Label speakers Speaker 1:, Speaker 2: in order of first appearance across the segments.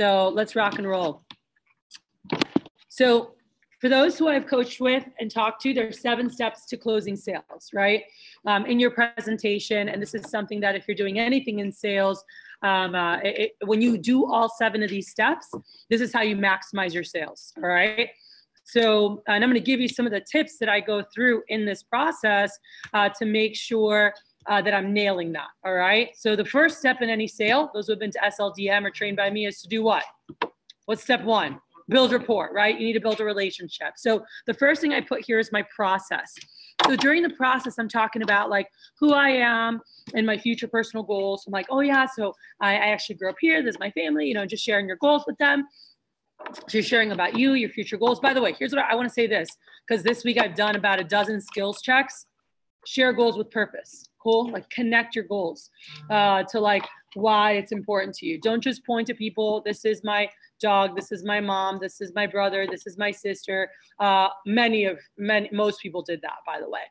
Speaker 1: So let's rock and roll. So for those who I've coached with and talked to, there's seven steps to closing sales, right? Um, in your presentation, and this is something that if you're doing anything in sales, um, uh, it, when you do all seven of these steps, this is how you maximize your sales, all right? So, and I'm going to give you some of the tips that I go through in this process uh, to make sure uh, that I'm nailing that. All right. So, the first step in any sale, those who have been to SLDM or trained by me, is to do what? What's step one? build rapport, right? You need to build a relationship. So the first thing I put here is my process. So during the process, I'm talking about like who I am and my future personal goals. I'm like, oh yeah, so I, I actually grew up here. This is my family, you know, just sharing your goals with them. So you're sharing about you, your future goals. By the way, here's what I, I want to say this because this week I've done about a dozen skills checks. Share goals with purpose. Cool. Like connect your goals uh, to like why it's important to you. Don't just point to people. This is my dog. This is my mom. This is my brother. This is my sister. Uh, many of many most people did that, by the way.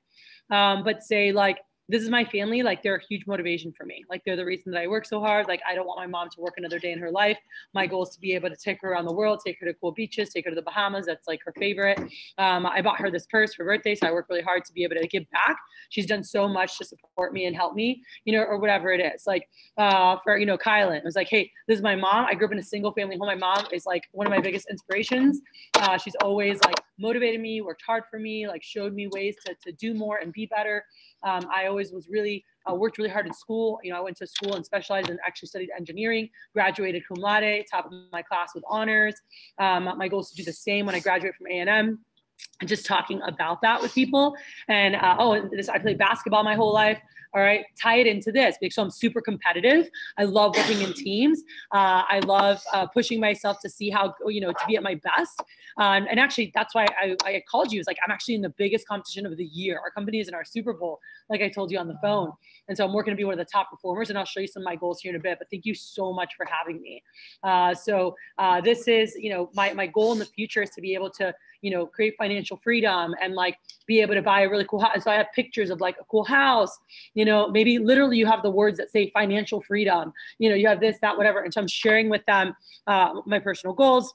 Speaker 1: Um, but say like this is my family. Like they're a huge motivation for me. Like they're the reason that I work so hard. Like I don't want my mom to work another day in her life. My goal is to be able to take her around the world, take her to cool beaches, take her to the Bahamas. That's like her favorite. Um, I bought her this purse for birthday, so I work really hard to be able to give back. She's done so much to support me and help me, you know, or whatever it is. Like uh, for you know, Kylan, it was like, hey, this is my mom. I grew up in a single family home. My mom is like one of my biggest inspirations. Uh, she's always like motivated me, worked hard for me, like showed me ways to to do more and be better. Um, I always was really uh, worked really hard in school. You know, I went to school and specialized and actually studied engineering, graduated cum laude, top of my class with honors. Um, my goal is to do the same when I graduate from A&M and just talking about that with people. And uh, oh, this I played basketball my whole life. All right, tie it into this because I'm super competitive. I love working in teams. Uh, I love uh, pushing myself to see how you know to be at my best. Um, and actually, that's why I, I called you. Is like I'm actually in the biggest competition of the year. Our company is in our Super Bowl, like I told you on the phone. And so I'm working to be one of the top performers. And I'll show you some of my goals here in a bit. But thank you so much for having me. Uh, so uh, this is you know my my goal in the future is to be able to you know, create financial freedom and like be able to buy a really cool house. So I have pictures of like a cool house, you know, maybe literally you have the words that say financial freedom, you know, you have this, that, whatever. And so I'm sharing with them uh, my personal goals.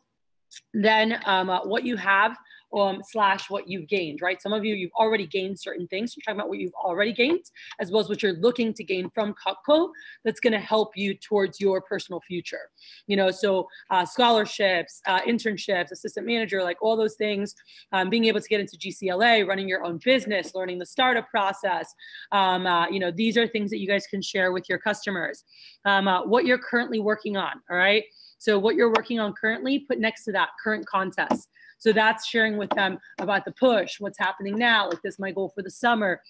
Speaker 1: Then um, uh, what you have um, slash what you've gained, right? Some of you, you've already gained certain things. You're talking about what you've already gained, as well as what you're looking to gain from Cutco that's going to help you towards your personal future. You know, so uh, scholarships, uh, internships, assistant manager, like all those things, um, being able to get into GCLA, running your own business, learning the startup process. Um, uh, you know, these are things that you guys can share with your customers. Um, uh, what you're currently working on, all right? So what you're working on currently, put next to that current contest. So that's sharing with them about the push, what's happening now. Like this, my goal for the summer.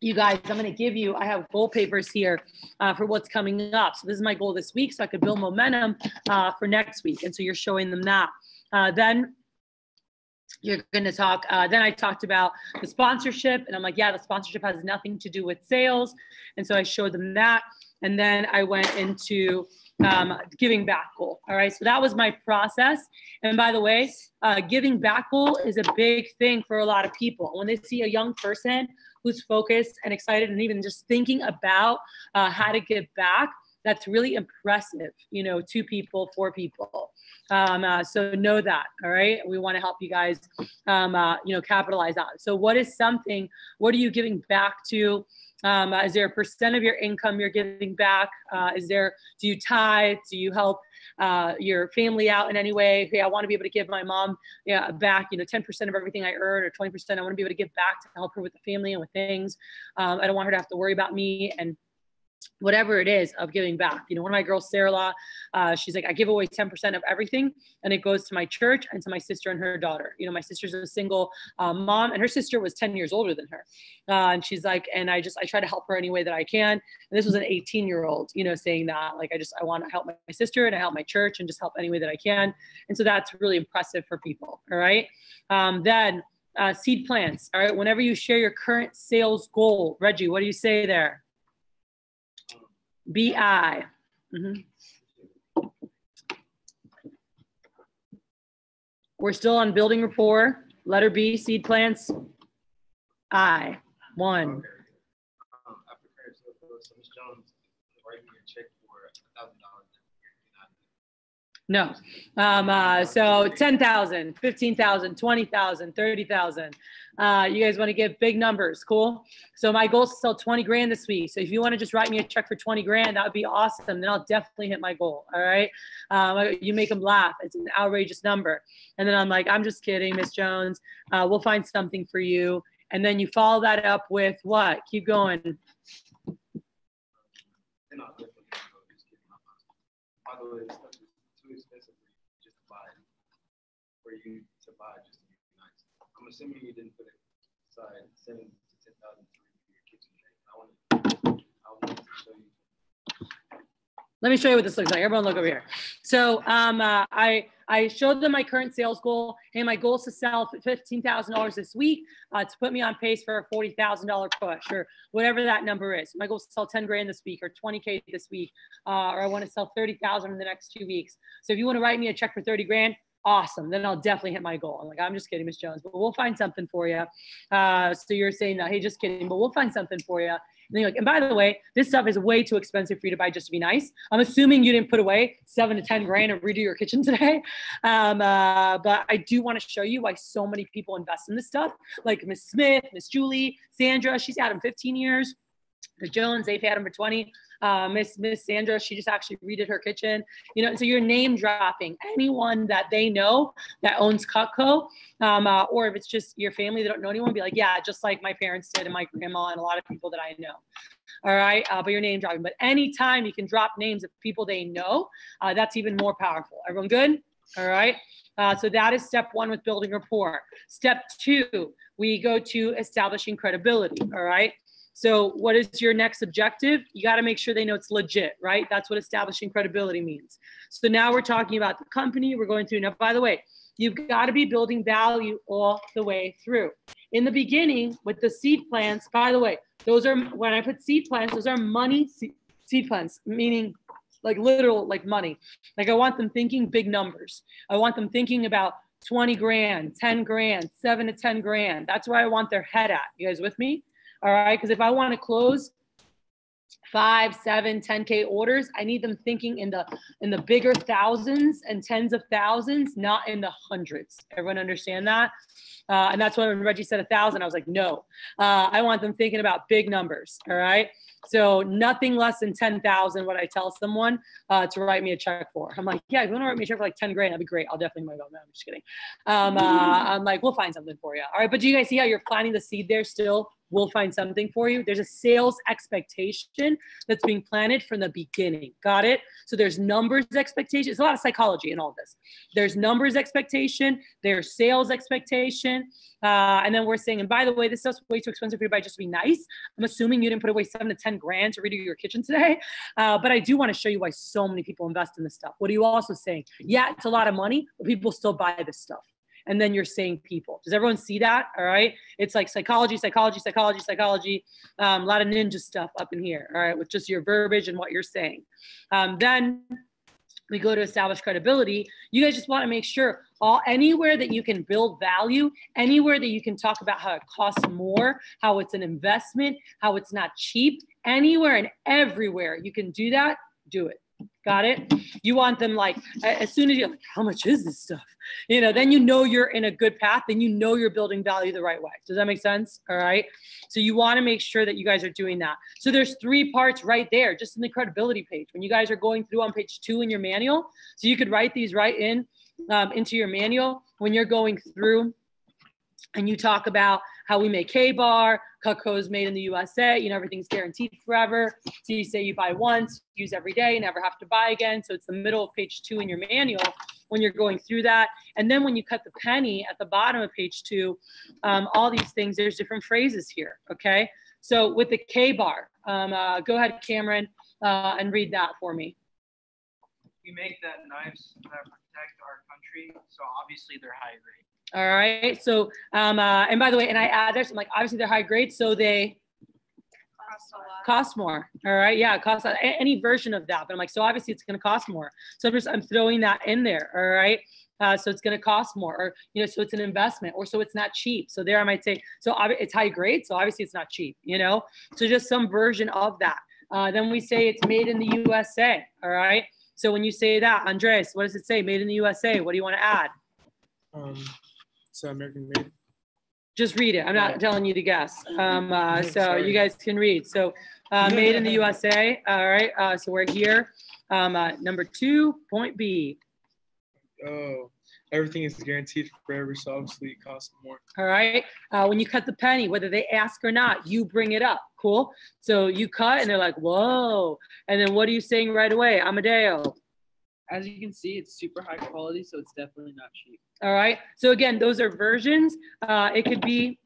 Speaker 1: You guys, I'm going to give you, I have goal papers here uh, for what's coming up. So this is my goal this week. So I could build momentum uh, for next week. And so you're showing them that. Uh, then you're going to talk uh, then i talked about the sponsorship and i'm like yeah the sponsorship has nothing to do with sales and so i showed them that and then i went into um, giving back goal. All right. So that was my process. And by the way, uh, giving back goal is a big thing for a lot of people. When they see a young person who's focused and excited and even just thinking about uh, how to give back, that's really impressive, you know, to people, for people. Um, uh, so know that, all right? We want to help you guys, um, uh, you know, capitalize on. So what is something, what are you giving back to? Um, is there a percent of your income you're giving back? Uh, is there, do you tithe? Do you help uh, your family out in any way? Hey, I want to be able to give my mom yeah, back, you know, 10% of everything I earn or 20%. I want to be able to give back to help her with the family and with things. Um, I don't want her to have to worry about me and whatever it is of giving back. You know, one of my girls, Sarah Law, uh, she's like, I give away 10% of everything and it goes to my church and to my sister and her daughter. You know, my sister's a single uh, mom and her sister was 10 years older than her. Uh, and she's like, and I just, I try to help her any way that I can. And this was an 18 year old, you know, saying that like, I just, I want to help my, my sister and I help my church and just help any way that I can. And so that's really impressive for people. All right. Um, then uh, seed plants. All right. Whenever you share your current sales goal, Reggie, what do you say there? BI. Mm-hmm. We're still on building rapport. Letter B, seed plants. I. One. No. Um, uh, so 10,000, 15,000, 20,000, 30,000. Uh, you guys want to give big numbers. Cool. So my goal is to sell 20 grand this week. So if you want to just write me a check for 20 grand, that would be awesome. Then I'll definitely hit my goal. All right. Um, you make them laugh. It's an outrageous number. And then I'm like, I'm just kidding, Miss Jones. Uh, we'll find something for you. And then you follow that up with what? Keep going.
Speaker 2: for you to buy just to be nice. I'm assuming you didn't put it aside seven to ten thousand for your kitchen I want to, I want to show you.
Speaker 1: Let me show you what this looks like. Everyone look over here. So um, uh, I, I showed them my current sales goal. Hey, my goal is to sell $15,000 this week uh, to put me on pace for a $40,000 push or whatever that number is. My goal is to sell 10 grand this week or 20K this week, uh, or I want to sell 30,000 in the next two weeks. So if you want to write me a check for 30 grand, awesome. Then I'll definitely hit my goal. I'm like, I'm just kidding, Miss Jones, but we'll find something for you. Uh, so you're saying, that, hey, just kidding, but we'll find something for you. And you're like, and by the way, this stuff is way too expensive for you to buy just to be nice. I'm assuming you didn't put away seven to 10 grand and redo your kitchen today. Um, uh, but I do want to show you why so many people invest in this stuff. Like Miss Smith, Miss Julie, Sandra, she's had them 15 years. The Jones, they've had them for 20 uh, Miss Miss Sandra, she just actually redid her kitchen. You know, so you're name dropping anyone that they know that owns Cutco, um, uh, or if it's just your family that don't know anyone, be like, yeah, just like my parents did and my grandma and a lot of people that I know. All right, uh, but you're name dropping. But anytime you can drop names of people they know, uh, that's even more powerful. Everyone good? All right. Uh, so that is step one with building rapport. Step two, we go to establishing credibility. All right. So, what is your next objective? You got to make sure they know it's legit, right? That's what establishing credibility means. So, now we're talking about the company. We're going through. Now, by the way, you've got to be building value all the way through. In the beginning, with the seed plants, by the way, those are when I put seed plants, those are money seed plants, meaning like literal, like money. Like, I want them thinking big numbers. I want them thinking about 20 grand, 10 grand, seven to 10 grand. That's where I want their head at. You guys with me? All right. Because if I want to close five, seven, 10K orders, I need them thinking in the in the bigger thousands and tens of thousands, not in the hundreds. Everyone understand that? Uh, and that's why when Reggie said a thousand, I was like, no. Uh, I want them thinking about big numbers. All right. So nothing less than 10,000 what I tell someone uh, to write me a check for. I'm like, yeah, if you want to write me a check for like 10 grand, that'd be great. I'll definitely go. No, I'm just kidding. Um, uh, I'm like, we'll find something for you. All right. But do you guys see how you're planting the seed there still we'll find something for you. There's a sales expectation that's being planted from the beginning. Got it? So there's numbers expectation. There's a lot of psychology in all this. There's numbers expectation, there's sales expectation. Uh, and then we're saying, and by the way, this stuff's way too expensive for you buy just to be nice. I'm assuming you didn't put away seven to 10 grand to redo your kitchen today. Uh, but I do want to show you why so many people invest in this stuff. What are you also saying? Yeah, it's a lot of money, but people still buy this stuff and then you're saying people. Does everyone see that? All right. It's like psychology, psychology, psychology, psychology. Um, a lot of ninja stuff up in here. All right, with just your verbiage and what you're saying. Um, then we go to establish credibility. You guys just want to make sure all anywhere that you can build value, anywhere that you can talk about how it costs more, how it's an investment, how it's not cheap, anywhere and everywhere you can do that, do it. Got it? You want them like as soon as you're like, how much is this stuff? You know, then you know you're in a good path, then you know you're building value the right way. Does that make sense? All right. So you want to make sure that you guys are doing that. So there's three parts right there, just in the credibility page. When you guys are going through on page two in your manual, so you could write these right in um, into your manual when you're going through and you talk about how we make KA-BAR, Cutco is made in the USA, you know, everything's guaranteed forever. So you say you buy once, use every day, never have to buy again. So it's the middle of page two in your manual when you're going through that. And then when you cut the penny at the bottom of page two, um, all these things, there's different phrases here, okay? So with the KA-BAR, um, uh, go ahead, Cameron, uh, and read that for me.
Speaker 3: We make that knives that protect our country, so obviously they're high grade.
Speaker 1: All right. So, um, uh, and by the way, and I add this, I'm like, obviously they're high grade, so they
Speaker 4: cost
Speaker 1: cost more. All right. Yeah. It costs any version of that. But I'm like, so obviously it's going to cost more. So I'm just, I'm throwing that in there. All right. Uh, so it's going to cost more or, you know, so it's an investment or so it's not cheap. So there I might say, so it's high grade. So obviously it's not cheap, you know? So just some version of that. Uh, then we say it's made in the USA. All right. So when you say that, Andres, what does it say? Made in the USA. What do you want to add?
Speaker 5: Um, so American made.
Speaker 1: Just read it. I'm not telling you to guess. Um, uh, so you guys can read. So uh, made in the USA. All right. Uh, so we're here. Um, uh, number two, point B.
Speaker 5: Oh, everything is guaranteed forever, so obviously it costs more.
Speaker 1: All right. Uh, when you cut the penny, whether they ask or not, you bring it up. Cool. So you cut and they're like, whoa. And then what are you saying right away? Amadeo.
Speaker 6: As you can see, it's super high quality, so it's definitely not cheap.
Speaker 1: All right. So again, those are versions. Uh, it could be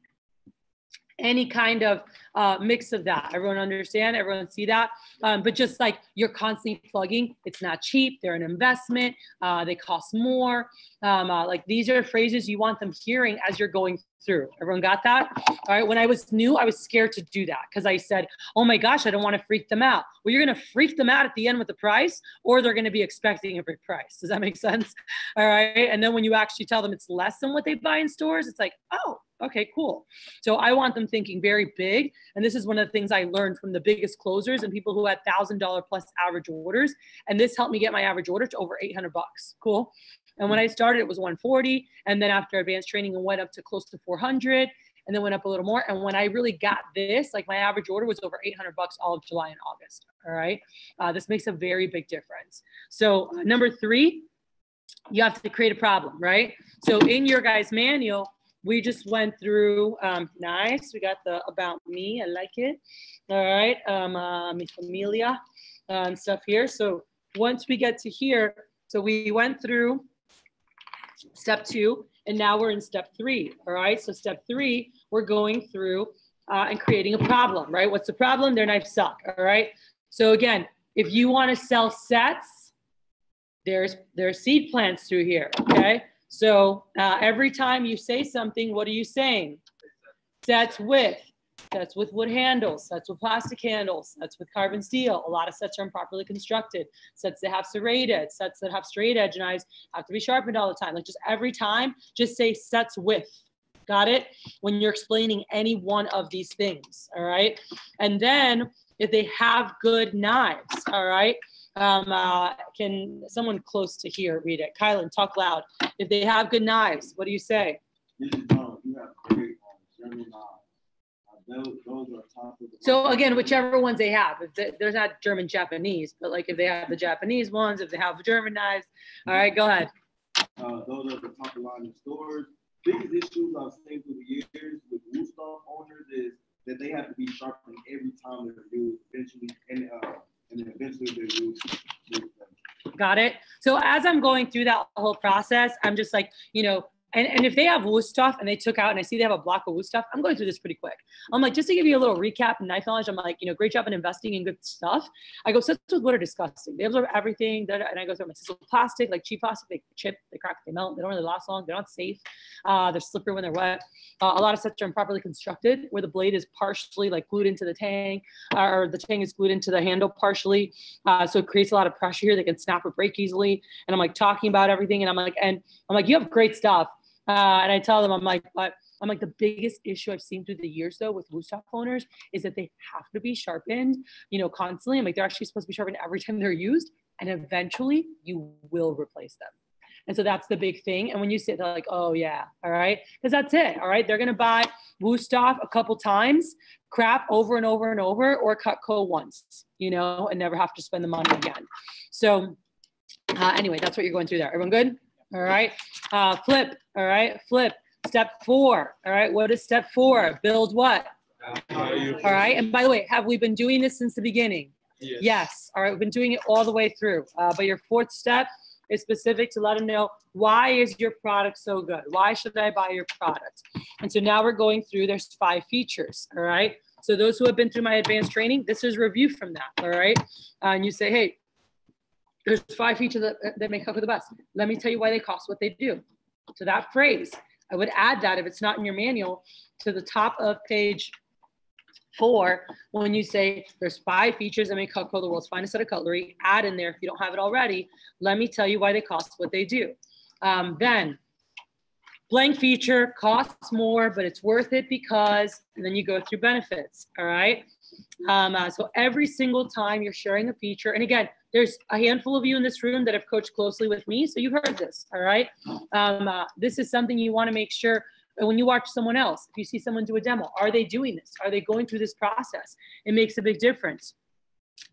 Speaker 1: any kind of uh, mix of that. Everyone understand? Everyone see that? Um, but just like you're constantly plugging, it's not cheap. They're an investment. Uh, they cost more. Um, uh, like these are phrases you want them hearing as you're going through. Everyone got that? All right. When I was new, I was scared to do that because I said, oh my gosh, I don't want to freak them out. Well, you're going to freak them out at the end with the price, or they're going to be expecting a big price. Does that make sense? All right. And then when you actually tell them it's less than what they buy in stores, it's like, oh, okay, cool. So I want them thinking very big. And this is one of the things I learned from the biggest closers and people who had thousand dollar plus average orders. And this helped me get my average order to over 800 bucks. Cool. And when I started, it was 140. And then after advanced training, it went up to close to 400 and then went up a little more. And when I really got this, like my average order was over 800 bucks all of July and August. All right. Uh, this makes a very big difference. So, uh, number three, you have to create a problem, right? So, in your guys' manual, we just went through um, nice. We got the about me. I like it. All right um uh, mi familia uh, and stuff here. So once we get to here so we went through step two and now we're in step three. All right so step three we're going through uh, and creating a problem right? What's the problem? Their knives suck all right? So again if you want to sell sets there's there's seed plants through here okay so uh, every time you say something, what are you saying? Sets with, sets with wood handles, sets with plastic handles, sets with carbon steel. A lot of sets are improperly constructed. Sets that have serrated, sets that have straight edge knives have to be sharpened all the time. Like just every time, just say sets with. Got it? When you're explaining any one of these things, all right? And then if they have good knives, all right? Um, uh, can someone close to here read it? Kylan, talk loud. If they have good knives, what do you say?
Speaker 2: This is wrong. You have great German knives. Uh, those, those are top of the
Speaker 1: So again, whichever ones they have. If there's not German Japanese, but like if they have the Japanese ones, if they have German knives, all right, go ahead.
Speaker 2: Uh, those are the top of line in stores. Biggest issues I've seen through the years with Wusthof owners is that they have to be sharpened every time they're used. Eventually, and uh, and eventually used.
Speaker 1: Got it. So as I'm going through that whole process, I'm just like, you know, and, and if they have Wusthof and they took out and I see they have a block of Wusthof, I'm going through this pretty quick. I'm like, just to give you a little recap and knife knowledge, I'm like, you know, great job in investing in good stuff. I go, sets with wood are disgusting. They absorb everything. And I go through my system plastic, like cheap plastic, they chip, they crack, they melt, they don't really last long, they're not safe. Uh, they're slippery when they're wet. Uh, a lot of sets are improperly constructed where the blade is partially like glued into the tang or the tang is glued into the handle partially. Uh, so it creates a lot of pressure here. They can snap or break easily. And I'm like talking about everything. And I'm like, and I'm like, you have great stuff. Uh, and I tell them, I'm like, but I'm like, the biggest issue I've seen through the years though with Wusthof owners is that they have to be sharpened, you know, constantly. I'm like, they're actually supposed to be sharpened every time they're used. And eventually you will replace them. And so that's the big thing. And when you sit there, like, oh yeah, all right, because that's it. All right, they're gonna buy Wusthof a couple times, crap over and over and over, or Cutco once, you know, and never have to spend the money again. So uh, anyway, that's what you're going through there. Everyone good? All right. Uh, flip. All right. Flip. Step four. All right. What is step four? Build what?
Speaker 5: Value.
Speaker 1: All right. And by the way, have we been doing this since the beginning?
Speaker 5: Yes.
Speaker 1: Yes. All right. We've been doing it all the way through. Uh, but your fourth step is specific to let them know why is your product so good? Why should I buy your product? And so now we're going through, there's five features. All right. So those who have been through my advanced training, this is review from that. All right. Uh, and you say, hey, there's five features that, that make Cutco the best. Let me tell you why they cost what they do. To that phrase, I would add that if it's not in your manual to the top of page four, when you say there's five features that make Cutco the world's finest set of cutlery, add in there if you don't have it already. Let me tell you why they cost what they do. Um, then blank feature costs more, but it's worth it because, and then you go through benefits. All right. Um, uh, so every single time you're sharing a feature, and again, there's a handful of you in this room that have coached closely with me, so you've heard this, all right? Um, uh, this is something you want to make sure when you watch someone else, if you see someone do a demo, are they doing this? Are they going through this process? It makes a big difference.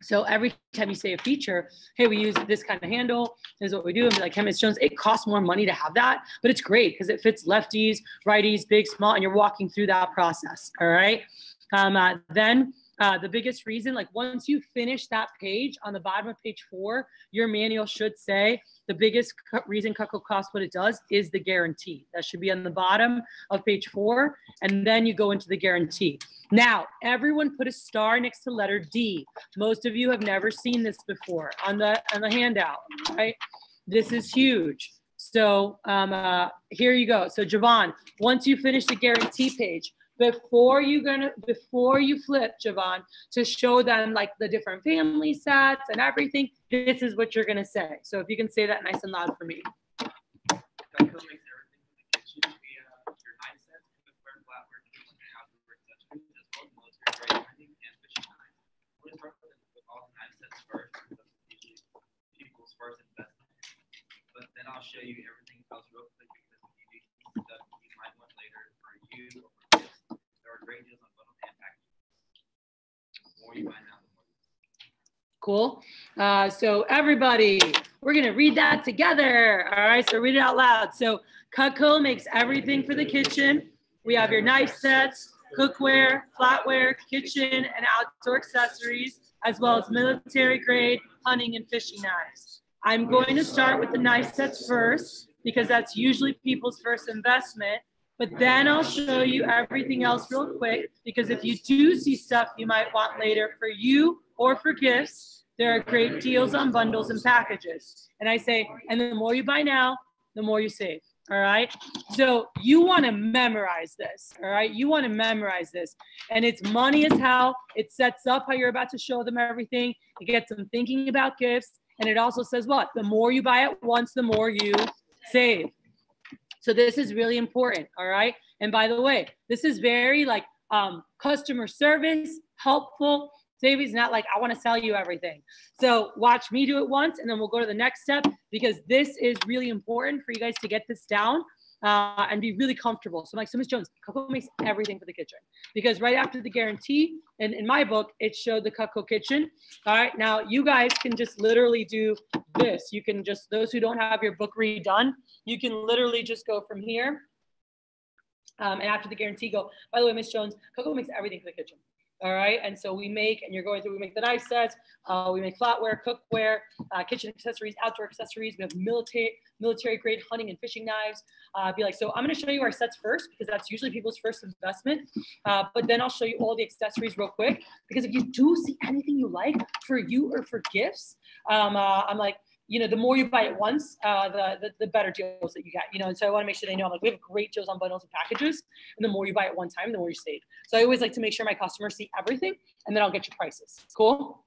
Speaker 1: So every time you say a feature, hey, we use this kind of handle, this is what we do. And like, Ms. Jones, it costs more money to have that, but it's great because it fits lefties, righties, big, small, and you're walking through that process. All right. Um, uh, then uh, the biggest reason, like once you finish that page on the bottom of page four, your manual should say the biggest reason Cutco costs what it does is the guarantee. That should be on the bottom of page four. And then you go into the guarantee. Now, everyone put a star next to letter D. Most of you have never seen this before on the, on the handout, right? This is huge. So um, uh, here you go. So Javon, once you finish the guarantee page, before you gonna before you flip Javon to show them like the different family sets and everything, this is what you're gonna say. So if you can say that nice and loud for me.
Speaker 7: I'll show you everything else real quick because you might want later for you on and. The more you the more
Speaker 1: Cool. Uh, so everybody, we're gonna read that together. All right, so read it out loud. So Cutco makes everything for the kitchen. We have your knife sets, cookware, flatware, kitchen, and outdoor accessories, as well as military grade hunting and fishing knives. I'm going to start with the knife sets first because that's usually people's first investment. But then I'll show you everything else real quick because if you do see stuff you might want later for you or for gifts, there are great deals on bundles and packages. And I say, and the more you buy now, the more you save. All right. So you want to memorize this. All right. You want to memorize this. And it's money as hell. It sets up how you're about to show them everything. It gets them thinking about gifts. And it also says what? The more you buy at once, the more you save. So this is really important. All right. And by the way, this is very like um, customer service, helpful. Davey's not like, I want to sell you everything. So watch me do it once and then we'll go to the next step because this is really important for you guys to get this down uh, and be really comfortable. So I'm like, so Ms. Jones, Cutco makes everything for the kitchen because right after the guarantee, and in my book, it showed the Cutco kitchen. All right, now you guys can just literally do this. You can just, those who don't have your book redone, you can literally just go from here. Um, and after the guarantee, go, by the way, Ms. Jones, Cutco makes everything for the kitchen. All right. And so we make, and you're going through, we make the knife sets, uh, we make flatware, cookware, uh, kitchen accessories, outdoor accessories. We have military, military grade hunting and fishing knives. Uh, be like, so I'm going to show you our sets first because that's usually people's first investment. Uh, but then I'll show you all the accessories real quick because if you do see anything you like for you or for gifts, um, uh, I'm like, you know, the more you buy it once, uh, the, the, the better deals that you get. You know, and so I want to make sure they know like we have great deals on bundles and packages, and the more you buy it one time, the more you save. So I always like to make sure my customers see everything, and then I'll get you prices. Cool.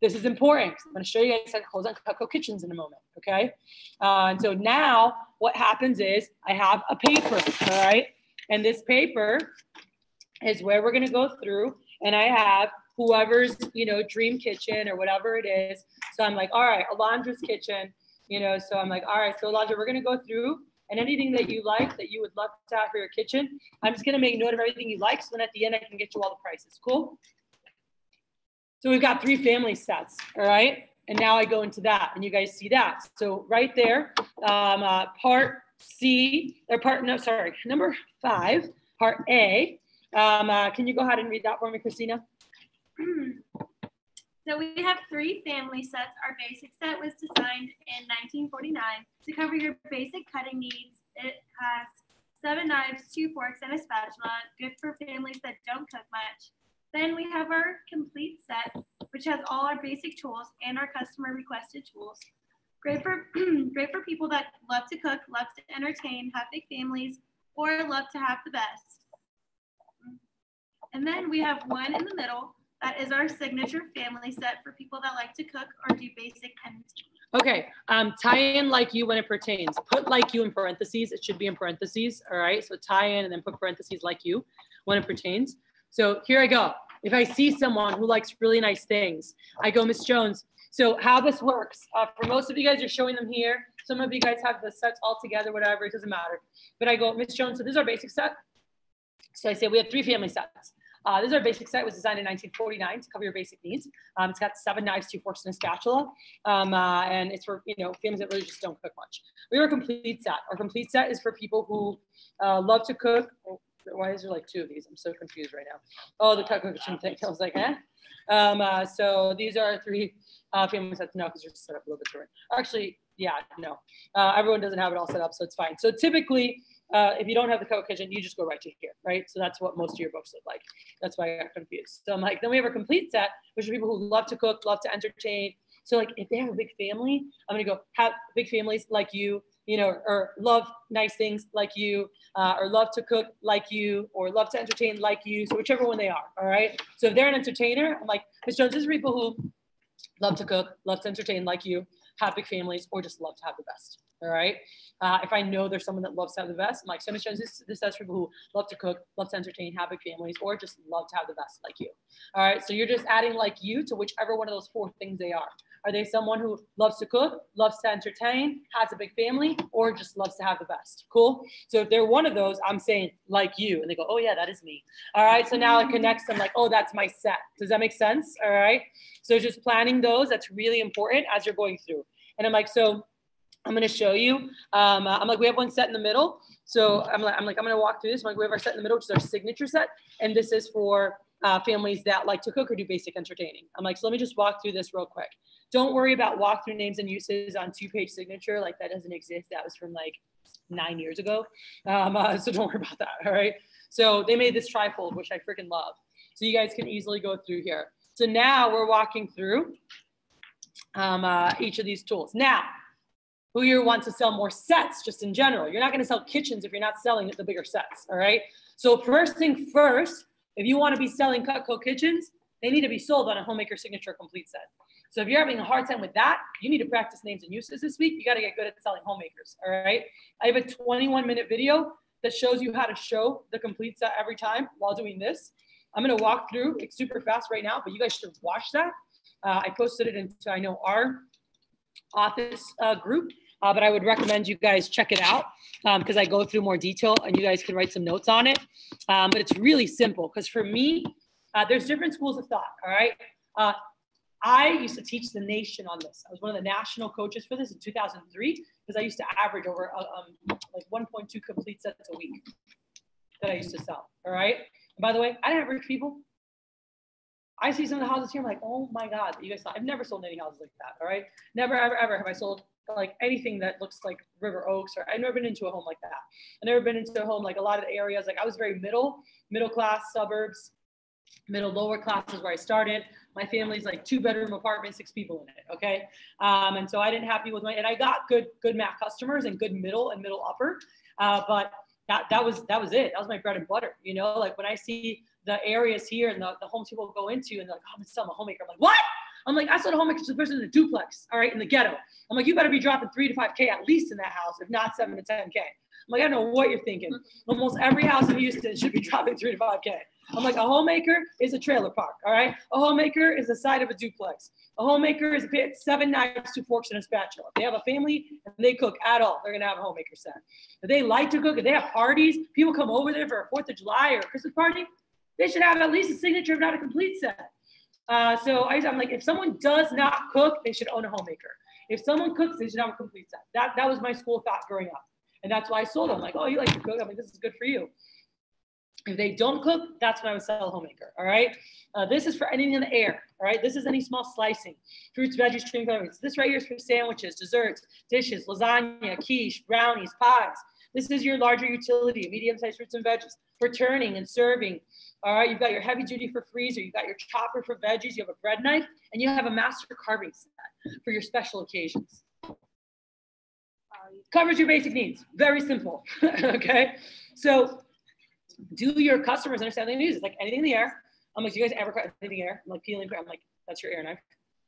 Speaker 1: This is important. I'm going to show you guys how to close on Cutco Kitchens in a moment. Okay. Uh, and so now what happens is I have a paper. All right. And this paper is where we're going to go through, and I have whoever's, you know, dream kitchen or whatever it is. So I'm like, all right, Alondra's kitchen, you know, so I'm like, all right, so Alondra, we're going to go through and anything that you like that you would love to have for your kitchen. I'm just going to make note of everything you like. So then at the end, I can get you all the prices. Cool. So we've got three family sets. All right. And now I go into that and you guys see that. So right there, um, uh, part C or part, no, sorry, number five, part A. Um, uh, can you go ahead and read that for me, Christina?
Speaker 4: So we have three family sets. Our basic set was designed in 1949 to cover your basic cutting needs. It has seven knives, two forks, and a spatula, good for families that don't cook much. Then we have our complete set, which has all our basic tools and our customer requested tools. Great for, great for people that love to cook, love to entertain, have big families, or love to have the best. And then we have one in the middle, that is our signature family set for people that like to cook or do basic.
Speaker 1: Okay, um, tie in like you when it pertains. Put like you in parentheses. It should be in parentheses. All right, so tie in and then put parentheses like you when it pertains. So here I go. If I see someone who likes really nice things, I go, Miss Jones, So how this works, uh, for most of you guys, you're showing them here. Some of you guys have the sets all together, whatever, it doesn't matter. But I go, Miss Jones, so this is our basic set. So I say we have three family sets. Uh, this is our basic set. It was designed in 1949 to cover your basic needs. Um, it's got seven knives, two forks, and a spatula. Um, uh, and it's for, you know, families that really just don't cook much. We have a complete set. Our complete set is for people who uh, love to cook. Oh, why is there like two of these? I'm so confused right now. Oh, the kitchen thing. I was like, eh? Um, uh, so these are three uh, family sets. No, because they're set up a little bit different. Actually, yeah, no. Uh, everyone doesn't have it all set up, so it's fine. So typically, uh, if you don't have the coat kitchen, you just go right to here, right? So that's what most of your books look like. That's why I got confused. So I'm like, then we have a complete set, which are people who love to cook, love to entertain. So like, if they have a big family, I'm gonna go have big families like you, you know, or love nice things like you, uh, or love to cook like you, or love to entertain like you. So whichever one they are, all right. So if they're an entertainer, I'm like, Ms. Jones, this is people who love to cook, love to entertain like you, have big families, or just love to have the best. All right. Uh, if I know there's someone that loves to have the best, I'm like, so. Jones, this, this is for people who love to cook, love to entertain, have big families, or just love to have the best like you. All right. So you're just adding like you to whichever one of those four things they are. Are they someone who loves to cook, loves to entertain, has a big family, or just loves to have the best? Cool. So if they're one of those, I'm saying like you. And they go, oh, yeah, that is me. All right. So now it connects them like, oh, that's my set. Does that make sense? All right. So just planning those, that's really important as you're going through. And I'm like, so I'm going to show you. Um, uh, I'm like, we have one set in the middle. So I'm like, I'm like, I'm going to walk through this. I'm like, we have our set in the middle, which is our signature set. And this is for uh, families that like to cook or do basic entertaining. I'm like, so let me just walk through this real quick. Don't worry about walkthrough names and uses on two page signature. Like that doesn't exist. That was from like nine years ago. Um, uh, so don't worry about that. All right. So they made this trifold, which I freaking love. So you guys can easily go through here. So now we're walking through um, uh, each of these tools. Now, who here wants to sell more sets just in general? You're not going to sell kitchens if you're not selling the bigger sets. All right. So first thing first, if you want to be selling Cutco kitchens, they need to be sold on a homemaker signature complete set. So if you're having a hard time with that, you need to practice names and uses this week. You got to get good at selling homemakers. All right. I have a 21 minute video that shows you how to show the complete set every time while doing this. I'm going to walk through it super fast right now, but you guys should watch that. Uh, I posted it into, I know, our office uh, group, uh, but I would recommend you guys check it out because um, I go through more detail and you guys can write some notes on it. Um, but it's really simple because for me, uh, there's different schools of thought, all right? Uh, I used to teach the nation on this. I was one of the national coaches for this in 2003 because I used to average over uh, um, like 1.2 complete sets a week that I used to sell. All right. And by the way, I didn't have rich people. I see some of the houses here. I'm like, oh my God, you guys saw. I've never sold any houses like that. All right. Never, ever, ever have I sold like anything that looks like River Oaks or I've never been into a home like that. I've never been into a home like a lot of the areas. Like I was very middle, middle class suburbs, middle lower classes where I started. My family's like two bedroom apartment, six people in it. Okay. Um, and so I didn't have people with my, and I got good, good Mac customers and good middle and middle upper. Uh, but that, that was, that was it. That was my bread and butter. You know, like when I see the areas here and the, the homes people go into and they're like, oh, I'm gonna sell a homemaker. I'm like, what? I'm like, I sold a homemaker to the person in the duplex, all right, in the ghetto. I'm like, you better be dropping three to five K at least in that house, if not seven to 10 K. I'm like, I don't know what you're thinking. Mm-hmm. Almost every house in Houston should be dropping three to five K. I'm like, a homemaker is a trailer park, all right? A homemaker is the side of a duplex. A homemaker is a pit, seven knives, two forks, and a spatula. If they have a family and they cook at all, they're gonna have a homemaker set. If they like to cook, if they have parties, people come over there for a Fourth of July or a Christmas party, they should have at least a signature, if not a complete set. Uh, so I, am like, if someone does not cook, they should own a homemaker. If someone cooks, they should have a complete set. That, that was my school thought growing up. And that's why I sold them. Like, oh, you like to cook? I'm like, this is good for you. If they don't cook, that's when I would sell homemaker. All right. Uh, this is for anything in the air. All right. This is any small slicing, fruits, veggies, cream, flavorings. This right here is for sandwiches, desserts, dishes, lasagna, quiche, brownies, pies. This is your larger utility, medium-sized fruits and veggies for turning and serving. All right, you've got your heavy duty for freezer, you've got your chopper for veggies, you have a bread knife, and you have a master carving set for your special occasions. Covers your basic needs. Very simple. okay. So do your customers understand the needs? It's like anything in the air. I'm like, do you guys ever cut anything in the air? I'm like peeling. I'm like, that's your air knife.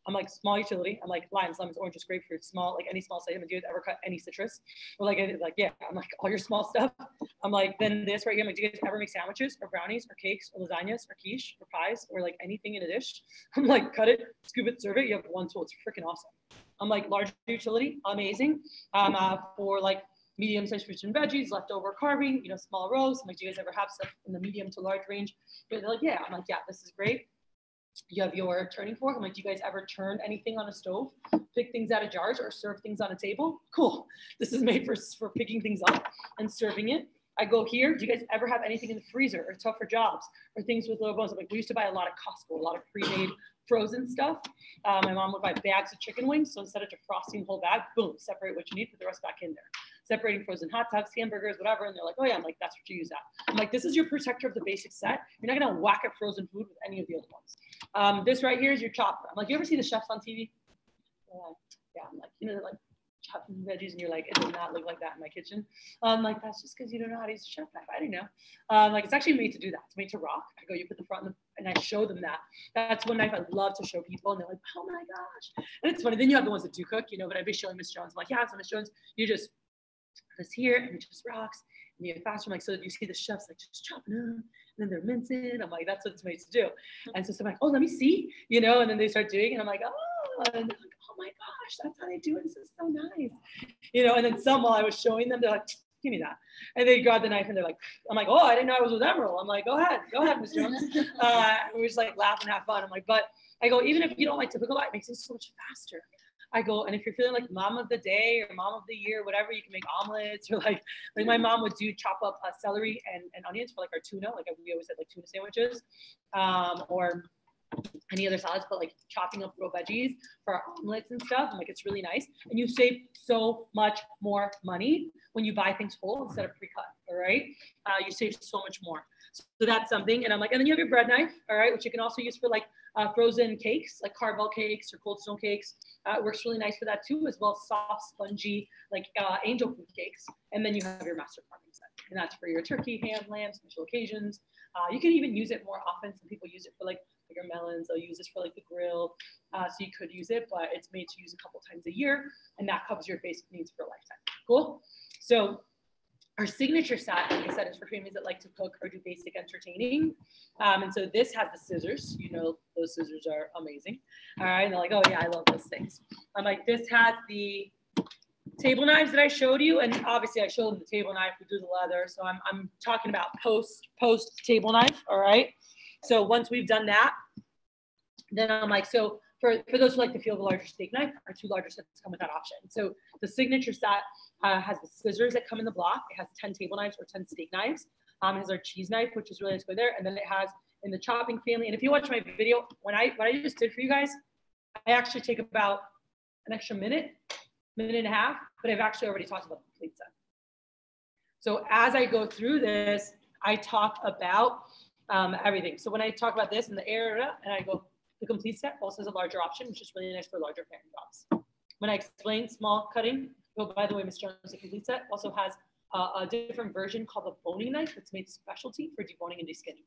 Speaker 1: I'm like small utility. I'm like limes, lemons, oranges, grapefruit, small, like any small size. Do you ever cut any citrus? Or like, like, yeah, I'm like all your small stuff. I'm like, then this right here. I'm like, do you guys ever make sandwiches or brownies or cakes or lasagnas or quiche or pies or like anything in a dish? I'm like, cut it, scoop it, serve it. You have one tool. It's freaking awesome. I'm like large utility, amazing. Um, uh, for like medium-sized fruits and veggies, leftover carving, you know, small rows. I'm like, do you guys ever have stuff in the medium to large range? But They're like, yeah. I'm like, yeah, this is great. You have your turning fork. I'm like, do you guys ever turn anything on a stove, pick things out of jars, or serve things on a table? Cool. This is made for for picking things up and serving it. I go here. Do you guys ever have anything in the freezer or tougher jobs or things with low bones? I'm like, we used to buy a lot of Costco, a lot of pre-made frozen stuff. Uh, my mom would buy bags of chicken wings. So instead of defrosting the whole bag, boom, separate what you need, put the rest back in there. Separating frozen hot dogs, hamburgers, whatever. And they're like, oh yeah, I'm like, that's what you use that. I'm like, this is your protector of the basic set. You're not gonna whack at frozen food with any of the other ones. Um, this right here is your chopper. I'm like, you ever see the chefs on TV? Uh, yeah, I'm like, you know, like chopping veggies and you're like, it does not look like that in my kitchen. Um, like, that's just because you don't know how to use a chef knife. I didn't know. Um, like, it's actually made to do that. It's made to rock. I go, you put the front and I show them that. That's one knife I love to show people. And they're like, oh my gosh. And it's funny. Then you have the ones that do cook, you know, but I'd be showing Miss Jones. I'm like, yeah, so Miss Jones, you just this here and it just rocks. And you get faster. I'm like, so you see the chefs like just chopping them and then they're mincing. I'm like, that's what it's made to do. And so I'm like, oh, let me see, you know, and then they start doing it. And I'm like, oh, and like, oh my gosh, that's how they do it. This is so nice. You know, and then some while I was showing them, they're like, give me that. And they grab the knife and they're like, I'm like, oh, I didn't know I was with Emeril. I'm like, go ahead, go ahead, Miss Jones. Uh, and we just like laugh and have fun. I'm like, but I go, even if you don't like typical bite, it makes it so much faster. I go, and if you're feeling like mom of the day or mom of the year, whatever, you can make omelets or like, like my mom would do chop up uh, celery and, and onions for like our tuna. Like we always had like tuna sandwiches um, or any other salads, but like chopping up real veggies for our omelets and stuff. I'm like, it's really nice. And you save so much more money when you buy things whole instead of pre-cut. All right. Uh, you save so much more. So that's something. And I'm like, and then you have your bread knife, all right, which you can also use for like uh, frozen cakes, like Carvel cakes or cold stone cakes. Uh, works really nice for that too, as well as soft, spongy, like uh, angel food cakes. And then you have your master carving set, and that's for your turkey, ham, lamb, special occasions. Uh, you can even use it more often. Some people use it for like bigger melons. They'll use this for like the grill. Uh, so you could use it, but it's made to use a couple times a year, and that covers your basic needs for a lifetime. Cool. So our signature set, like I said, is for families that like to cook or do basic entertaining. Um, and so this has the scissors. You know, those scissors are amazing. All right. And they're like, oh, yeah, I love those things. I'm like, this has the table knives that I showed you. And obviously, I showed them the table knife. We do the leather. So I'm, I'm talking about post post table knife. All right. So once we've done that, then I'm like, so for, for those who like to feel the larger steak knife, our two larger sets come with that option. So the signature set uh, has the scissors that come in the block. It has 10 table knives or 10 steak knives. Um, it has our cheese knife, which is really nice go there. And then it has in the chopping family. And if you watch my video, when I what I just did for you guys, I actually take about an extra minute, minute and a half, but I've actually already talked about the complete set. So as I go through this, I talk about um, everything. So when I talk about this in the area and I go, the complete set also has a larger option, which is really nice for larger family jobs. When I explain small cutting, oh, by the way, Ms. Jones, the complete set also has uh, a different version called the boning knife that's made specialty for deboning and deskinning.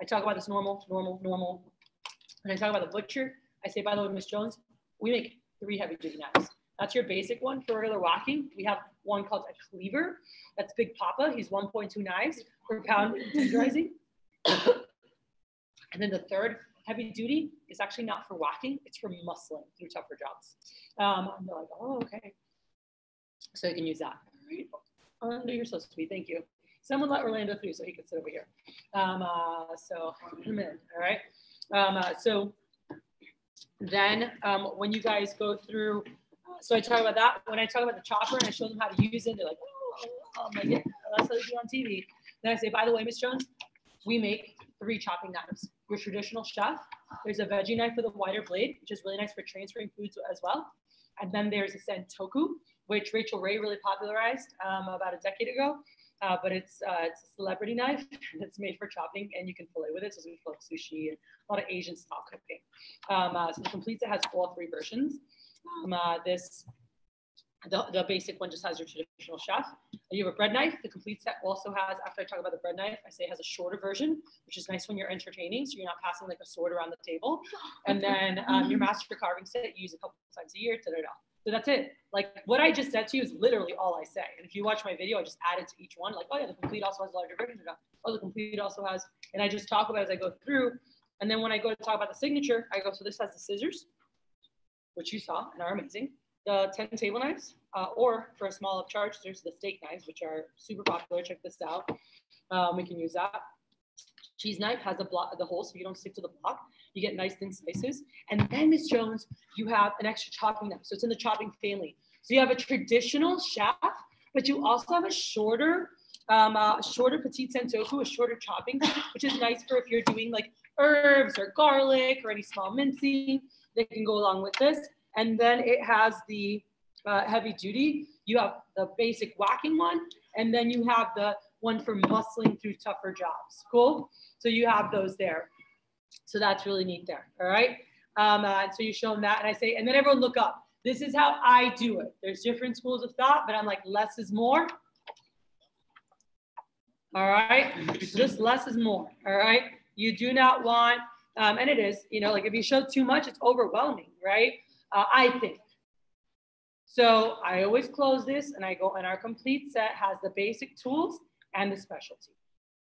Speaker 1: I talk about this normal, normal, normal. When I talk about the butcher, I say, by the way, Ms. Jones, we make three heavy duty knives. That's your basic one for regular walking. We have one called a cleaver. That's Big Papa. He's 1.2 knives per pound tenderizing. and then the third heavy duty is actually not for walking, it's for muscling through tougher jobs. Um, they're like, oh, okay. So you can use that. Right. Orlando, you're so sweet. Thank you. Someone let Orlando through so he can sit over here. Um, uh, so in a minute, all right. Um, uh, so then um, when you guys go through, uh, so I talk about that. When I talk about the chopper and I show them how to use it, they're like, oh, oh my god, that's how they do on TV. Then I say, by the way, Miss Jones, we make three chopping knives. Your traditional chef, there's a veggie knife with a wider blade, which is really nice for transferring foods as well. And then there's a santoku, which Rachael Ray really popularized um, about a decade ago. Uh, but it's uh, it's a celebrity knife that's made for chopping, and you can fillet with it. So we like sushi and a lot of Asian style cooking. Um, uh, so the complete set has all three versions. Um, uh, this The, the basic one just has your traditional chef. You have a bread knife. The complete set also has, after I talk about the bread knife, I say it has a shorter version, which is nice when you're entertaining. So you're not passing like a sword around the table. And then um, your master carving set, you use a couple times a year. Da, da, da. So that's it. Like what I just said to you is literally all I say. And if you watch my video, I just add it to each one. Like, oh yeah, the complete also has a larger version. Oh, the complete also has, and I just talk about it as I go through. And then when I go to talk about the signature, I go, so this has the scissors, which you saw and are amazing. The 10 table knives, uh, or for a small upcharge, there's the steak knives, which are super popular. Check this out. Um, we can use that. Cheese knife has a block, the hole, so you don't stick to the block. You get nice thin slices. And then, Miss Jones, you have an extra chopping knife. So it's in the chopping family. So you have a traditional chef, but you also have a shorter, um, uh, shorter petite santoku, a shorter chopping, which is nice for if you're doing like herbs or garlic or any small mincing that can go along with this. And then it has the uh, heavy duty. You have the basic whacking one, and then you have the one for muscling through tougher jobs. Cool? So you have those there. So that's really neat there. All right. Um, uh, so you show them that, and I say, and then everyone look up. This is how I do it. There's different schools of thought, but I'm like, less is more. All right. Just less is more. All right. You do not want, um, and it is, you know, like if you show too much, it's overwhelming, right? Uh, I think. So I always close this and I go, and our complete set has the basic tools and the specialty.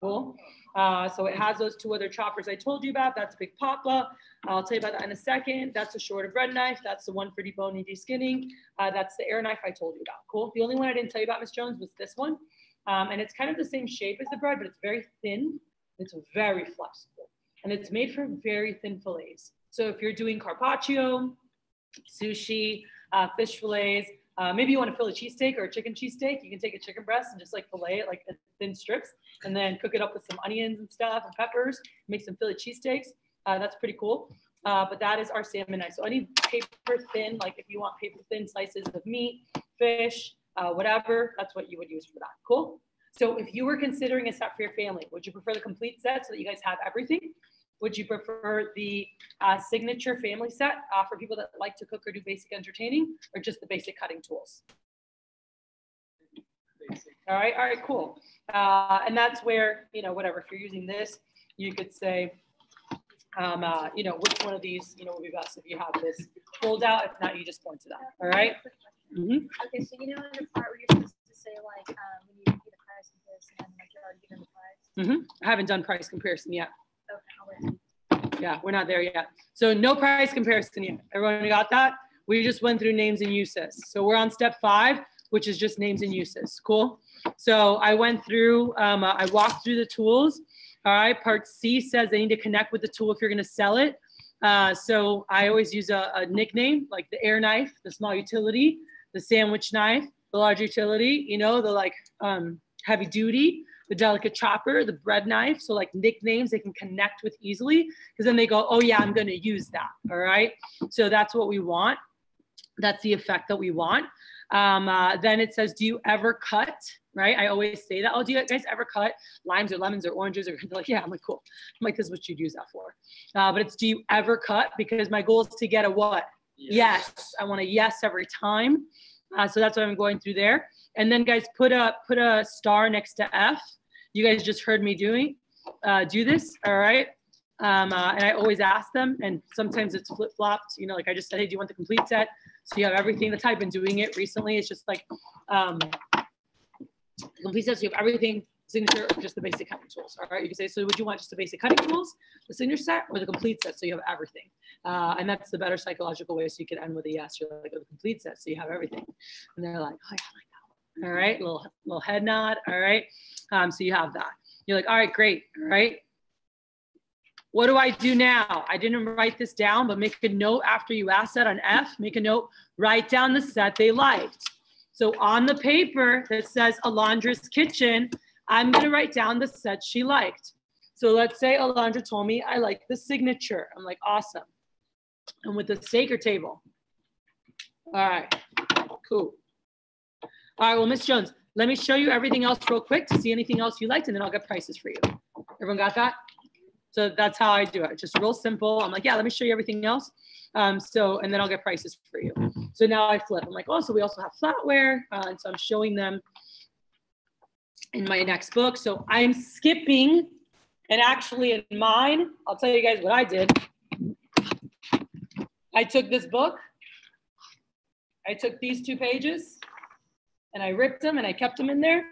Speaker 1: Cool. Uh, so it has those two other choppers I told you about. That's Big Papa. I'll tell you about that in a second. That's a short of bread knife. That's the one for deboning, deskinning. Uh, that's the air knife I told you about. Cool. The only one I didn't tell you about, Miss Jones, was this one. Um, and it's kind of the same shape as the bread, but it's very thin. It's very flexible. And it's made for very thin fillets. So if you're doing carpaccio, sushi, uh, fish fillets, uh, maybe you want to fill a cheesesteak or a chicken cheesesteak. You can take a chicken breast and just like fillet it like thin strips and then cook it up with some onions and stuff and peppers, make some Philly cheesesteaks. Uh, that's pretty cool. Uh, but that is our salmon knife. So any paper thin, like if you want paper thin slices of meat, fish, uh, whatever, that's what you would use for that. Cool. So if you were considering a set for your family, would you prefer the complete set so that you guys have everything? Would you prefer the uh, signature family set uh, for people that like to cook or do basic entertaining or just the basic cutting tools? All right, all right, cool. Uh, and that's where, you know, whatever, if you're using this, you could say, um, uh, you know, which one of these, you know, would be best if you have this fold out. If not, you just point to that. All right. Mm -hmm.
Speaker 8: Okay, so you know in the part where you're supposed to say like um, when you do the price comparison, like you're already given the price.
Speaker 1: Mm -hmm. I haven't done price comparison yet. Yeah, we're not there yet. So no price comparison yet. Everyone got that? We just went through names and uses. So we're on step five, which is just names and uses. Cool. So I went through, um, I walked through the tools. All right. Part C says they need to connect with the tool if you're going to sell it. Uh, so I always use a, a nickname like the air knife, the small utility, the sandwich knife, the large utility, you know, the like um, heavy duty the delicate chopper, the bread knife. So like nicknames they can connect with easily because then they go, oh yeah, I'm going to use that. All right. So that's what we want. That's the effect that we want. Um, uh, then it says, do you ever cut? Right. I always say that. Oh, do you guys ever cut limes or lemons or oranges? Or like, yeah, I'm like, cool. I'm like, this is what you'd use that for. Uh, but it's, do you ever cut? Because my goal is to get a what? Yes. yes. I want a yes every time. Uh, so that's what I'm going through there. And then guys, put a put a star next to F you guys just heard me doing uh, do this, all right? Um, uh, and I always ask them, and sometimes it's flip flopped. You know, like I just said, hey, do you want the complete set? So you have everything. That's how I've been doing it recently. It's just like um, complete set. So you have everything signature or just the basic cutting tools. All right, you can say, so would you want just the basic cutting tools, the signature set, or the complete set? So you have everything. Uh, and that's the better psychological way. So you can end with a yes. You're like, oh, the complete set. So you have everything. And they're like, oh, yeah, like all right, little little head nod. All right, um, so you have that. You're like, all right, great. All right. What do I do now? I didn't write this down, but make a note after you ask that on F. Make a note. Write down the set they liked. So on the paper that says Alondra's kitchen, I'm gonna write down the set she liked. So let's say Alondra told me I like the signature. I'm like, awesome. And with the staker table. All right, cool. All right, well, Miss Jones, let me show you everything else real quick to see anything else you liked, and then I'll get prices for you. Everyone got that? So that's how I do it. Just real simple. I'm like, yeah, let me show you everything else. Um, so, and then I'll get prices for you. So now I flip. I'm like, oh, so we also have flatware. Uh, and so I'm showing them in my next book. So I'm skipping, and actually in mine, I'll tell you guys what I did. I took this book, I took these two pages, and I ripped them and I kept them in there.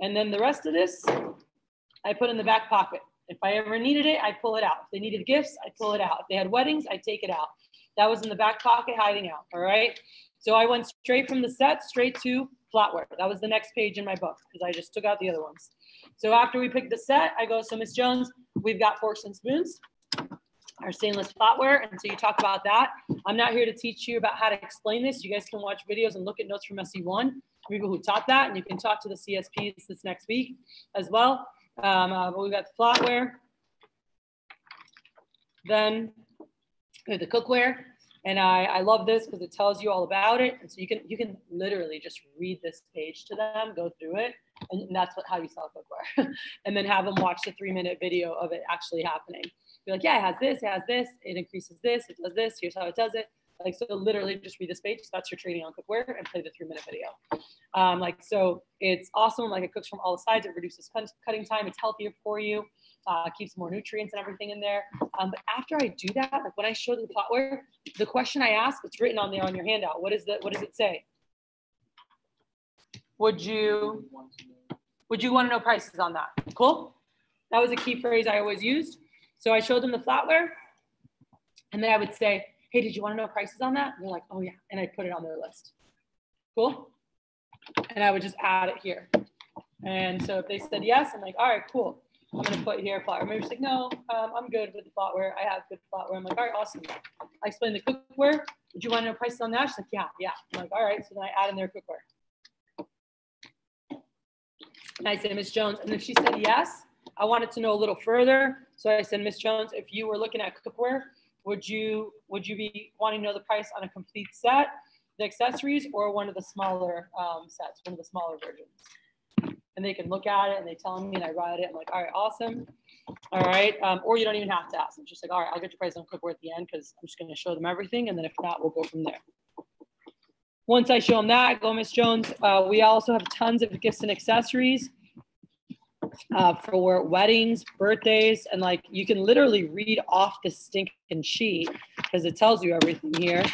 Speaker 1: And then the rest of this, I put in the back pocket. If I ever needed it, I pull it out. If they needed gifts, I pull it out. If they had weddings, I take it out. That was in the back pocket hiding out. All right. So I went straight from the set straight to flatware. That was the next page in my book because I just took out the other ones. So after we picked the set, I go, so Miss Jones, we've got forks and spoons, our stainless flatware. And so you talk about that. I'm not here to teach you about how to explain this. You guys can watch videos and look at notes from SE1, people who taught that, and you can talk to the CSPs this next week as well. Um, uh, but we've got the flatware. Then the cookware. And I, I love this because it tells you all about it. And so you can you can literally just read this page to them, go through it, and that's what, how you sell cookware. and then have them watch the three minute video of it actually happening. Be like, yeah, it has this, it has this, it increases this, it does this, here's how it does it. Like, so literally just read this page. That's your training on cookware and play the three minute video. Um, like, so it's awesome. Like it cooks from all the sides. It reduces cutting time. It's healthier for you. Uh, keeps more nutrients and everything in there. Um, but after I do that, like when I show the flatware, the question I ask, it's written on there on your handout. What is the, what does it say? Would you, would you want to know prices on that? Cool. That was a key phrase I always used. So I showed them the flatware and then I would say, hey, did you want to know prices on that? And they're like, oh yeah. And I put it on their list. Cool. And I would just add it here. And so if they said yes, I'm like, all right, cool. I'm gonna put here flatware. Maybe she's like, no, um, I'm good with the flatware. I have good flatware. I'm like, all right, awesome. I explained the cookware. Did you want to know prices on that? She's like, yeah, yeah. I'm like, all right. So then I add in their cookware. And I said, Miss Jones. And if she said yes, I wanted to know a little further. So I said, Miss Jones, if you were looking at cookware, would you would you be wanting to know the price on a complete set, the accessories, or one of the smaller um, sets, one of the smaller versions? And they can look at it and they tell me and I write it. I'm like, all right, awesome. All right. Um, or you don't even have to ask. I'm just like, all right, I'll get your price on cookware at the end because I'm just going to show them everything. And then if not, we'll go from there. Once I show them that, go Miss Jones. Uh, we also have tons of gifts and accessories uh, for weddings, birthdays, and like you can literally read off the stinking sheet because it tells you everything here.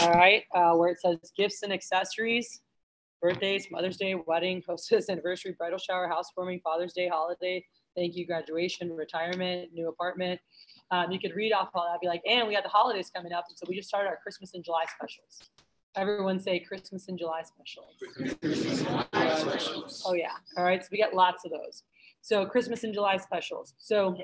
Speaker 1: All right, uh, where it says gifts and accessories, birthdays, Mother's Day, wedding, hostess, anniversary, bridal shower, housewarming, Father's Day, holiday, thank you, graduation, retirement, new apartment. Um, you could read off all that, be like, and we got the holidays coming up, and so we just started our Christmas and July specials. Everyone say Christmas and July specials. Oh yeah. All right. So we get lots of those. So Christmas and July specials. So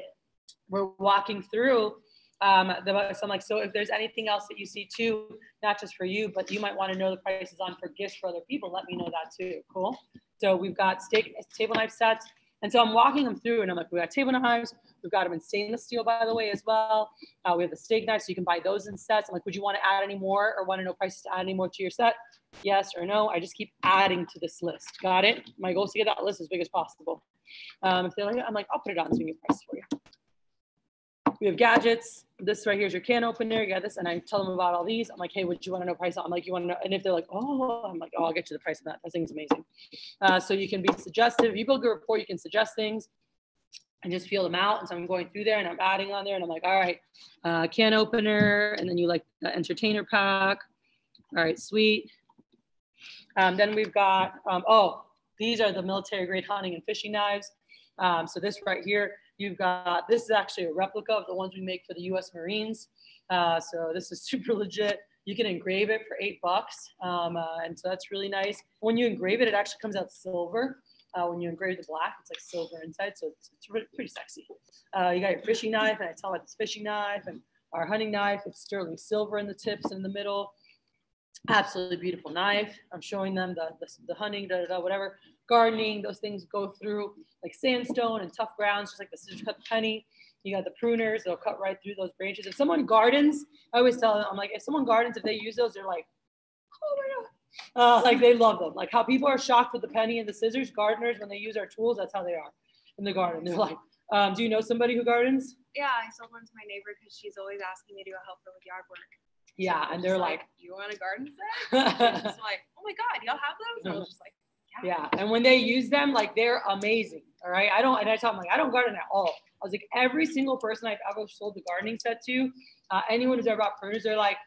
Speaker 1: we're walking through um, the, so I'm like, so if there's anything else that you see too, not just for you, but you might want to know the prices on for gifts for other people, let me know that too. Cool. So we've got steak table knife sets. And so I'm walking them through and I'm like, we got table knives. We've got them in stainless steel, by the way, as well. Uh, we have the steak knives, so you can buy those in sets. I'm like, would you want to add any more or want to know prices to add any more to your set? Yes or no? I just keep adding to this list. Got it? My goal is to get that list as big as possible. Um, if they're like, I'm like, I'll put it on so we get prices for you. We have gadgets. This right here is your can opener. You got this. And I tell them about all these. I'm like, hey, would you want to know price? I'm like, you want to know? And if they're like, oh, I'm like, oh, I'll get you the price of that. That thing's amazing. Uh, so you can be suggestive. You build a report, you can suggest things and just feel them out. And so I'm going through there and I'm adding on there and I'm like, all right, uh, can opener. And then you like the entertainer pack. All right, sweet. Um, then we've got, um, oh, these are the military grade hunting and fishing knives. Um, so this right here, you've got, this is actually a replica of the ones we make for the US Marines. Uh, so this is super legit. You can engrave it for eight bucks. Um, uh, and so that's really nice. When you engrave it, it actually comes out silver. Uh, when you engrave the black, it's like silver inside. So it's, it's pretty, pretty sexy. Uh, you got your fishing knife and I tell about this fishing knife and our hunting knife. It's sterling silver in the tips and in the middle absolutely beautiful knife. I'm showing them the, the, the hunting, da, da, da, whatever, gardening, those things go through like sandstone and tough grounds, just like the scissors cut the penny. You got the pruners, they'll cut right through those branches. If someone gardens, I always tell them, I'm like, if someone gardens, if they use those, they're like, oh my God. Uh, like they love them. Like how people are shocked with the penny and the scissors, gardeners, when they use our tools, that's how they are in the garden. They're like, um, do you know somebody who gardens?
Speaker 9: Yeah, I sold one to my neighbor because she's always asking me to go help her with yard work.
Speaker 1: Yeah, and they're
Speaker 9: just
Speaker 1: like,
Speaker 9: you want a garden set? Just like, oh my god, y'all have those? And I was just like,
Speaker 1: Yeah, and when they use them, like they're amazing. All right, I don't, and I tell them like I don't garden at all. I was like every single person I've ever sold the gardening set to, uh, anyone who's ever bought pruners, they're like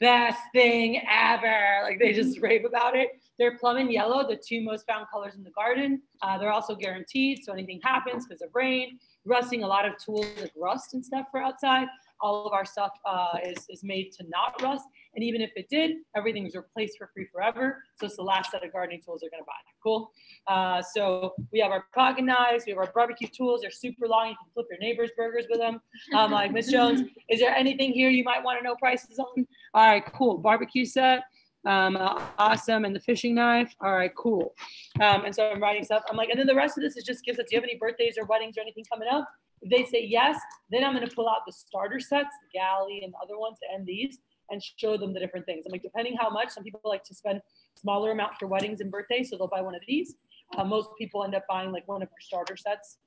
Speaker 1: best thing ever. Like they just rave about it. They're plum and yellow, the two most found colors in the garden. Uh, they're also guaranteed, so anything happens because of rain, rusting, a lot of tools like rust and stuff for outside. All of our stuff uh, is, is made to not rust. And even if it did, everything was replaced for free forever. So it's the last set of gardening tools they're gonna buy. Cool. Uh, so we have our pocket knives, we have our barbecue tools. They're super long. You can flip your neighbor's burgers with them. Um, like Miss Jones, is there anything here you might want to know prices on? All right, cool. Barbecue set. Um, uh, awesome. And the fishing knife. All right, cool. Um, and so I'm writing stuff. I'm like, and then the rest of this is just gifts. do you have any birthdays or weddings or anything coming up? If they say yes, then I'm going to pull out the starter sets, the galley and the other ones and these and show them the different things. I'm like, depending how much, some people like to spend smaller amount for weddings and birthdays, so they'll buy one of these. Uh, most people end up buying like one of our starter sets,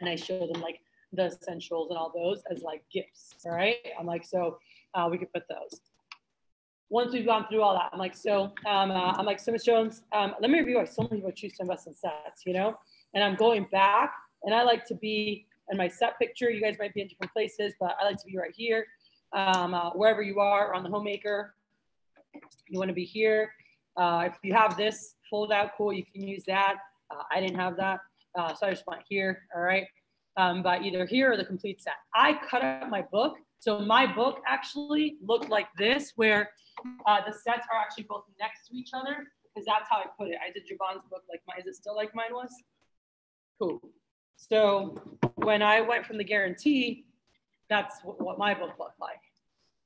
Speaker 1: and I show them like the essentials and all those as like gifts. All right, I'm like, so uh, we could put those. Once we've gone through all that, I'm like, so um, uh, I'm like, so Ms. Jones, um, let me review why so many people choose to invest in sets, you know? And I'm going back, and I like to be in my set picture. You guys might be in different places, but I like to be right here um, uh, wherever you are on the homemaker. You want to be here. Uh, if you have this fold out, cool, you can use that. Uh, I didn't have that, uh, so I just went here, all right? Um, but either here or the complete set. I cut up my book. So my book actually looked like this, where uh, the sets are actually both next to each other, because that's how I put it. I did Javon's book like mine. Is it still like mine was? Cool. So when I went from the guarantee, that's what, my book looked like.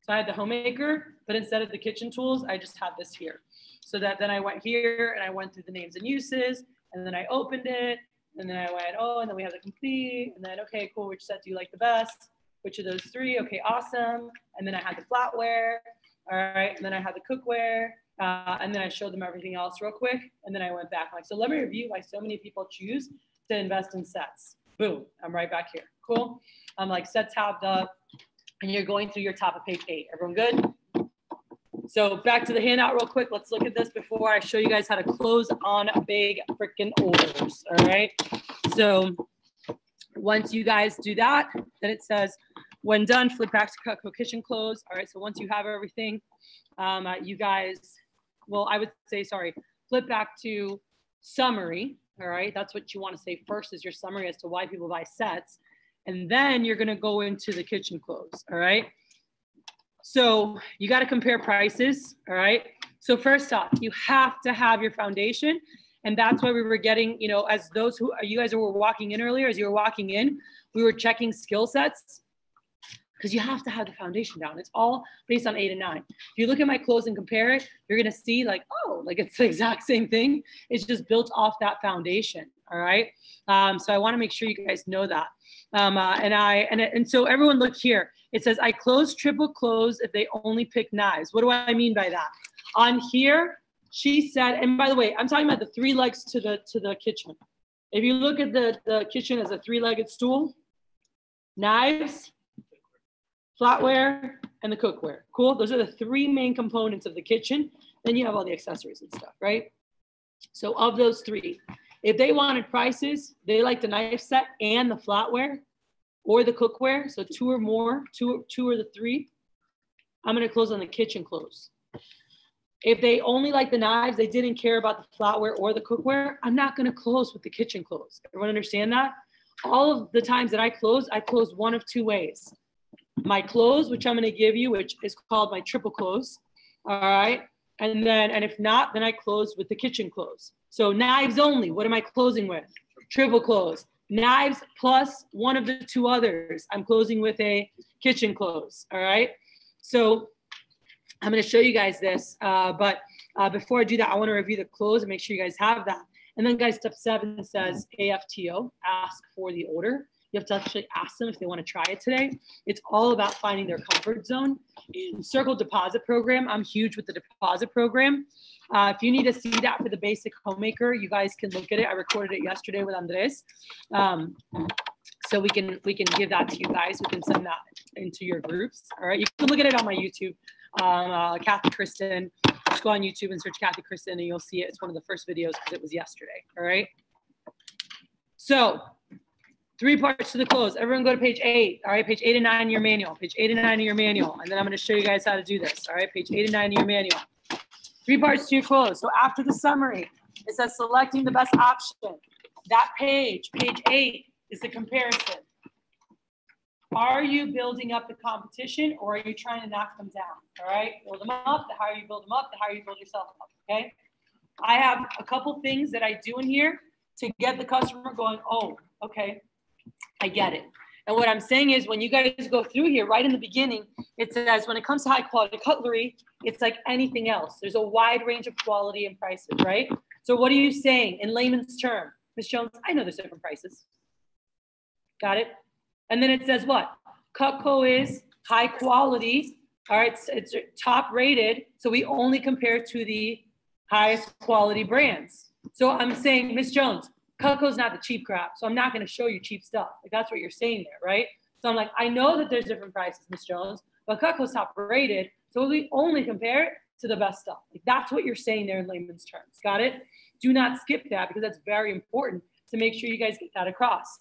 Speaker 1: So I had the homemaker, but instead of the kitchen tools, I just had this here. So that then I went here and I went through the names and uses, and then I opened it, and then I went, oh, and then we have the complete, and then okay, cool. Which set do you like the best? Which of those three? Okay, awesome. And then I had the flatware. All right, and then I had the cookware, uh, and then I showed them everything else real quick, and then I went back like, so let me review why so many people choose to invest in sets. Boom, I'm right back here. Cool. I'm like sets have the, and you're going through your top of page eight. Everyone good? So back to the handout real quick. Let's look at this before I show you guys how to close on big freaking orders. All right. So once you guys do that, then it says, when done, flip back to Kitchen close. All right. So once you have everything, um, uh, you guys, well, I would say, sorry, flip back to summary. All right. That's what you want to say first is your summary as to why people buy sets. And then you're going to go into the kitchen close. All right. So you got to compare prices. All right. So first off, you have to have your foundation. And that's why we were getting, you know, as those who are you guys were walking in earlier, as you were walking in, we were checking skill sets because you have to have the foundation down. It's all based on eight and nine. If you look at my close and compare it, you're gonna see like, oh, like it's the exact same thing. It's just built off that foundation. All right. Um, so I want to make sure you guys know that. Um, uh, and I and and so everyone look here. It says I close triple close if they only pick knives. What do I mean by that? On here, she said, and by the way, I'm talking about the three legs to the to the kitchen. If you look at the, the kitchen as a three-legged stool, knives, flatware, and the cookware. Cool. Those are the three main components of the kitchen. Then you have all the accessories and stuff, right? So of those three, if they wanted prices, they like the knife set and the flatware or the cookware. So two or more, two, two or the three. I'm gonna close on the kitchen close. If they only like the knives, they didn't care about the flatware or the cookware, I'm not gonna close with the kitchen close. Everyone understand that? All of the times that I close, I close one of two ways my close, which I'm going to give you, which is called my triple close. All right. And then, and if not, then I close with the kitchen close. So knives only. What am I closing with? Triple close. Knives plus one of the two others. I'm closing with a kitchen close. All right. So I'm going to show you guys this. Uh, but uh, before I do that, I want to review the close and make sure you guys have that. And then, guys, step seven says AFTO, ask for the order. You have to actually ask them if they want to try it today. It's all about finding their comfort zone. In Circle Deposit Program, I'm huge with the deposit program. Uh, if you need to see that for the basic homemaker, you guys can look at it. I recorded it yesterday with Andres. Um, So we can we can give that to you guys. We can send that into your groups. All right. You can look at it on my YouTube. Um, uh, Kathy Kristen. Just go on YouTube and search Kathy Kristen and you'll see it. It's one of the first videos because it was yesterday. All right. So three parts to the close. Everyone go to page eight. All right, page eight and nine in your manual. Page eight and nine in your manual. And then I'm going to show you guys how to do this. All right, page eight and nine in your manual. Three parts to your close. So after the summary, it says selecting the best option. That page, page eight, is the comparison. Are you building up the competition or are you trying to knock them down? All right, build them up. The higher you build them up, the higher you build yourself up. Okay. I have a couple things that I do in here to get the customer going, oh, okay, I get it. And what I'm saying is when you guys go through here, right in the beginning, it says when it comes to high quality cutlery, it's like anything else. There's a wide range of quality and prices, right? So what are you saying in layman's term? Ms. Jones, I know there's different prices. Got it? And then it says what? Cutco is high quality. All right, it's, it's top rated. So we only compare to the highest quality brands. So I'm saying, Miss Jones, Cutco's not the cheap crap. So I'm not going to show you cheap stuff. Like that's what you're saying there, right? So I'm like, I know that there's different prices, Miss Jones, but Cutco's top rated. So we only compare it to the best stuff. Like that's what you're saying there in layman's terms. Got it? Do not skip that because that's very important to make sure you guys get that across.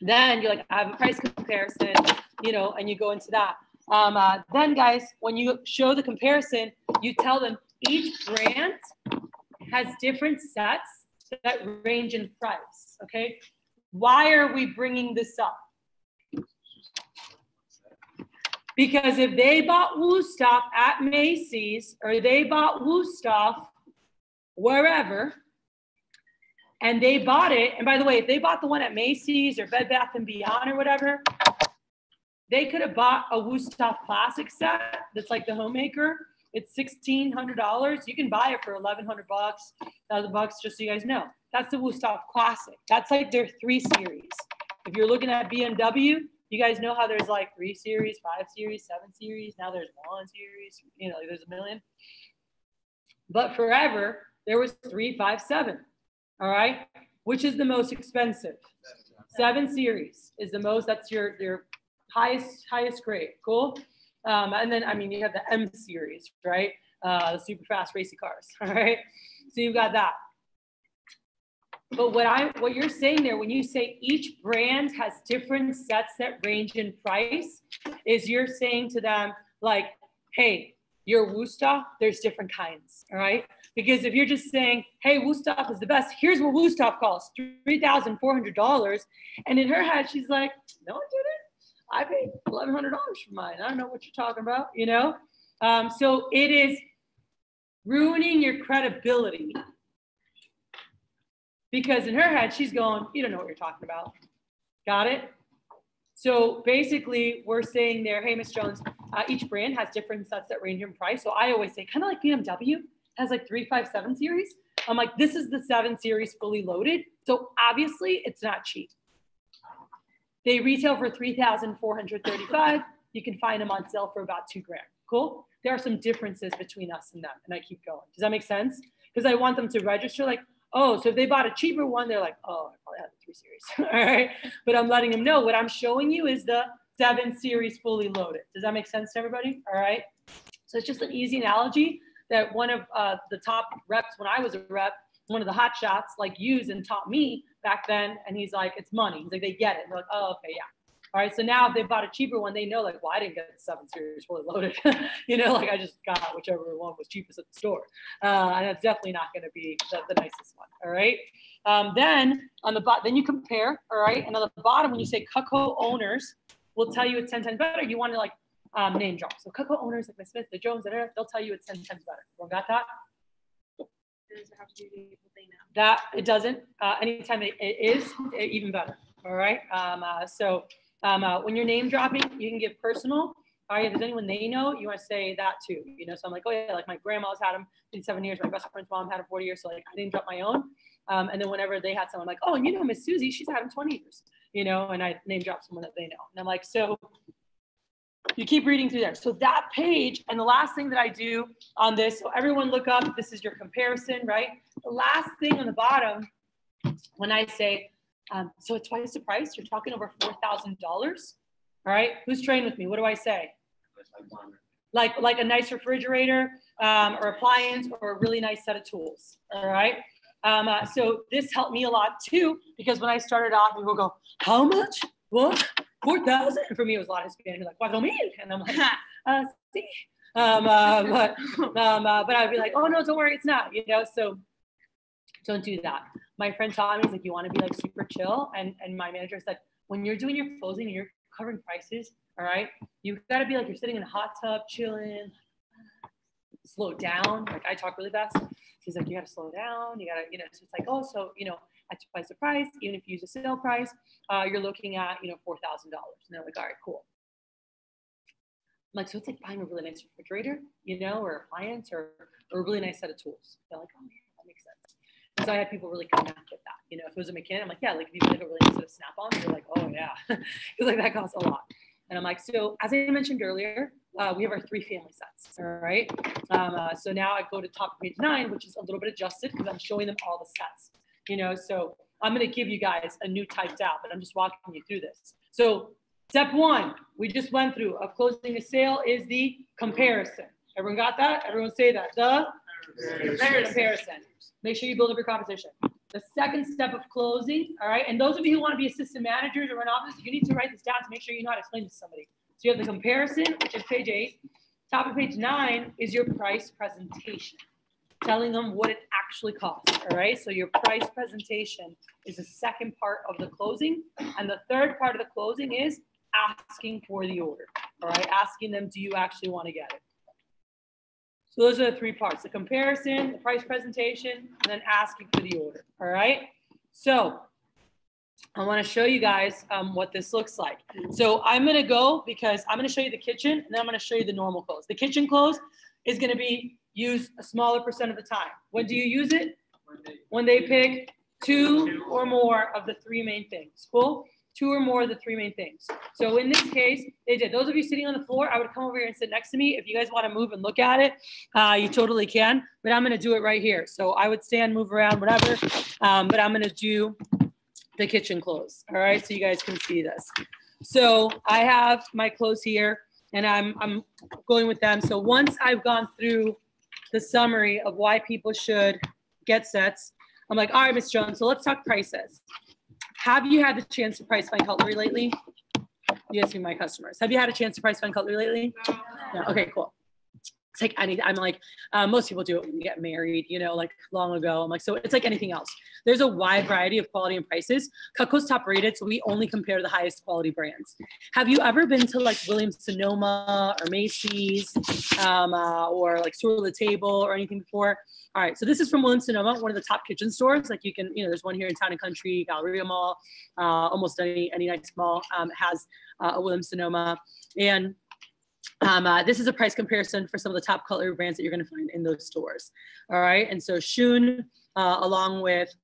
Speaker 1: Then you're like, I have a price comparison, you know, and you go into that. Um, uh, then, guys, when you show the comparison, you tell them each brand has different sets that range in price. Okay. Why are we bringing this up? Because if they bought Wusthof at Macy's or they bought Wusthof wherever, and they bought it, and by the way, if they bought the one at Macy's or Bed Bath and Beyond or whatever, they could have bought a Wusthof classic set that's like the homemaker. It's sixteen hundred dollars. You can buy it for eleven hundred bucks, thousand bucks, just so you guys know. That's the Wusthof classic. That's like their three series. If you're looking at BMW, you guys know how there's like three series, five series, seven series. Now there's one series. You know, there's a million. But forever there was three, five, seven. All right, which is the most expensive? Seven series is the most. That's your your highest highest grade. Cool. Um, and then I mean you have the M series, right? Uh, the super fast racy cars. All right. So you've got that. But what I what you're saying there, when you say each brand has different sets that range in price, is you're saying to them like, hey, your Wusthof, there's different kinds. All right. Because if you're just saying, hey, Wusthof is the best, here's what Wusthof costs $3,400. And in her head, she's like, no, I didn't. I paid $1,100 for mine. I don't know what you're talking about, you know? Um, so it is ruining your credibility because in her head, she's going, you don't know what you're talking about. Got it? So basically, we're saying there, hey, Miss Jones, uh, each brand has different sets that range in price. So I always say, kind of like BMW has like three, five, seven series. I'm like, this is the seven series fully loaded. So obviously, it's not cheap. They retail for 3,435. You can find them on sale for about two grand. Cool. There are some differences between us and them. And I keep going. Does that make sense? Because I want them to register like, oh, so if they bought a cheaper one, they're like, oh, I probably have the three series. All right. But I'm letting them know what I'm showing you is the seven series fully loaded. Does that make sense to everybody? All right. So it's just an easy analogy that one of uh, the top reps when I was a rep, one of the hot shots like used and taught me back then. And he's like, it's money. He's like, they get it. And they're like, oh, okay, yeah. All right. So now if they bought a cheaper one, they know like, well, I didn't get the seven series fully loaded. you know, like I just got whichever one was cheapest at the store. Uh, and that's definitely not going to be the, the, nicest one. All right. Um, then on the bottom, then you compare. All right. And on the bottom, when you say Cutco owners, will tell you it's 10 times better. You want to like um, name drop. So Cutco owners like Miss Smith, the Jones, they'll tell you it's 10 times better. Everyone got that? That it doesn't. Uh, anytime it, it is, it, even better. All right. Um, uh, so um, uh, when you're name dropping, you can give personal. All right, if there's anyone they know, you want to say that too. You know, so I'm like, oh yeah, like my grandma's had them in seven years. My best friend's mom had them 40 years. So like, I didn't drop my own. Um, and then whenever they had someone like, oh, and you know, Miss Susie, she's had them 20 years. You know, and I name drop someone that they know. And I'm like, so you keep reading through there. So that page, and the last thing that I do on this, so everyone look up, this is your comparison, right? The last thing on the bottom, when I say Um, so it's twice the price, you're talking over four thousand dollars. All right, who's trained with me? What do I say? Like like a nice refrigerator um, or appliance or a really nice set of tools. All right. Um, uh, so this helped me a lot too because when I started off, people go, "How much? Four thousand? For me, it was a lot of Spanish. Like, "Cuatro mil," and I'm like, uh, "Sí." Um, uh, but um, uh, but I'd be like, "Oh no, don't worry, it's not." You know, so don't do that. My friend taught me, he's like, you want to be like super chill. And, and my manager said, when you're doing your closing and you're covering prices, all right, you got to be like, you're sitting in a hot tub, chilling, slow down. Like I talk really fast. He's like, you got to slow down. You got to, you know, so it's like, oh, so, you know, at twice the price, even if you use a sale price, uh, you're looking at, you know, $4,000. And they're like, all right, cool. I'm like, so it's like buying a really nice refrigerator, you know, or appliance or, or a really nice set of tools. They're like, oh, that makes sense. So I had people really connect with that. You know, if it was a mechanic, I'm like, yeah, like if you like a really nice set of snap-ons, they're like, oh yeah, because like that costs a lot. And I'm like, so as I mentioned earlier, uh, we have our three family sets. All right. Um, uh, so now I go to top page nine, which is a little bit adjusted because I'm showing them all the sets. You know, so I'm going to give you guys a new typed out, but I'm just walking you through this. So step one, we just went through of closing a sale is the comparison. Everyone got that? Everyone say that. The comparison. Make sure you build up your competition. The second step of closing, all right, and those of you who want to be assistant managers or run offices, you need to write this down to make sure you know how to explain this to somebody. So you have the comparison, which is page eight. Top of page nine is your price presentation, telling them what it actually costs, all right? So your price presentation is the second part of the closing. And the third part of the closing is asking for the order, all right? Asking them, do you actually want to get it? So those are the three parts, the comparison, the price presentation, and then asking for the order, all right? So I wanna show you guys um, what this looks like. So I'm gonna go because I'm gonna show you the kitchen and then I'm gonna show you the normal close. The kitchen close is gonna be used a smaller percent of the time. When do you use it? When they pick two or more of the three main things, cool? two or more of the three main things. So in this case, they did. Those of you sitting on the floor, I would come over here and sit next to me. If you guys want to move and look at it, uh, you totally can. But I'm going to do it right here. So I would stand, move around, whatever. Um, but I'm going to do the kitchen close. All right, so you guys can see this. So I have my close here, and I'm I'm going with them. So once I've gone through the summary of why people should get sets, I'm like, all right, Miss Jones. So let's talk prices. Have you had the chance to price fine cutlery lately? Guys be my customers. Have you had a chance to price fine cutlery lately? No. Okay, cool. It's like any, I'm like, uh, most people do it when you get married, you know, like long ago. I'm like, so it's like anything else. There's a wide variety of quality and prices. Cutco's top rated, so we only compare the highest quality brands. Have you ever been to like Williams Sonoma or Macy's um, uh, or like Sur La Table or anything before? All right, so this is from Williams Sonoma, one of the top kitchen stores. Like you can, you know, there's one here in Town and Country, Galleria Mall, uh, almost any any nice mall um, has uh, a Williams Sonoma, and um, uh, this is a price comparison for some of the top cutlery brands that you're going to find in those stores. All right, and so Shun, uh, along with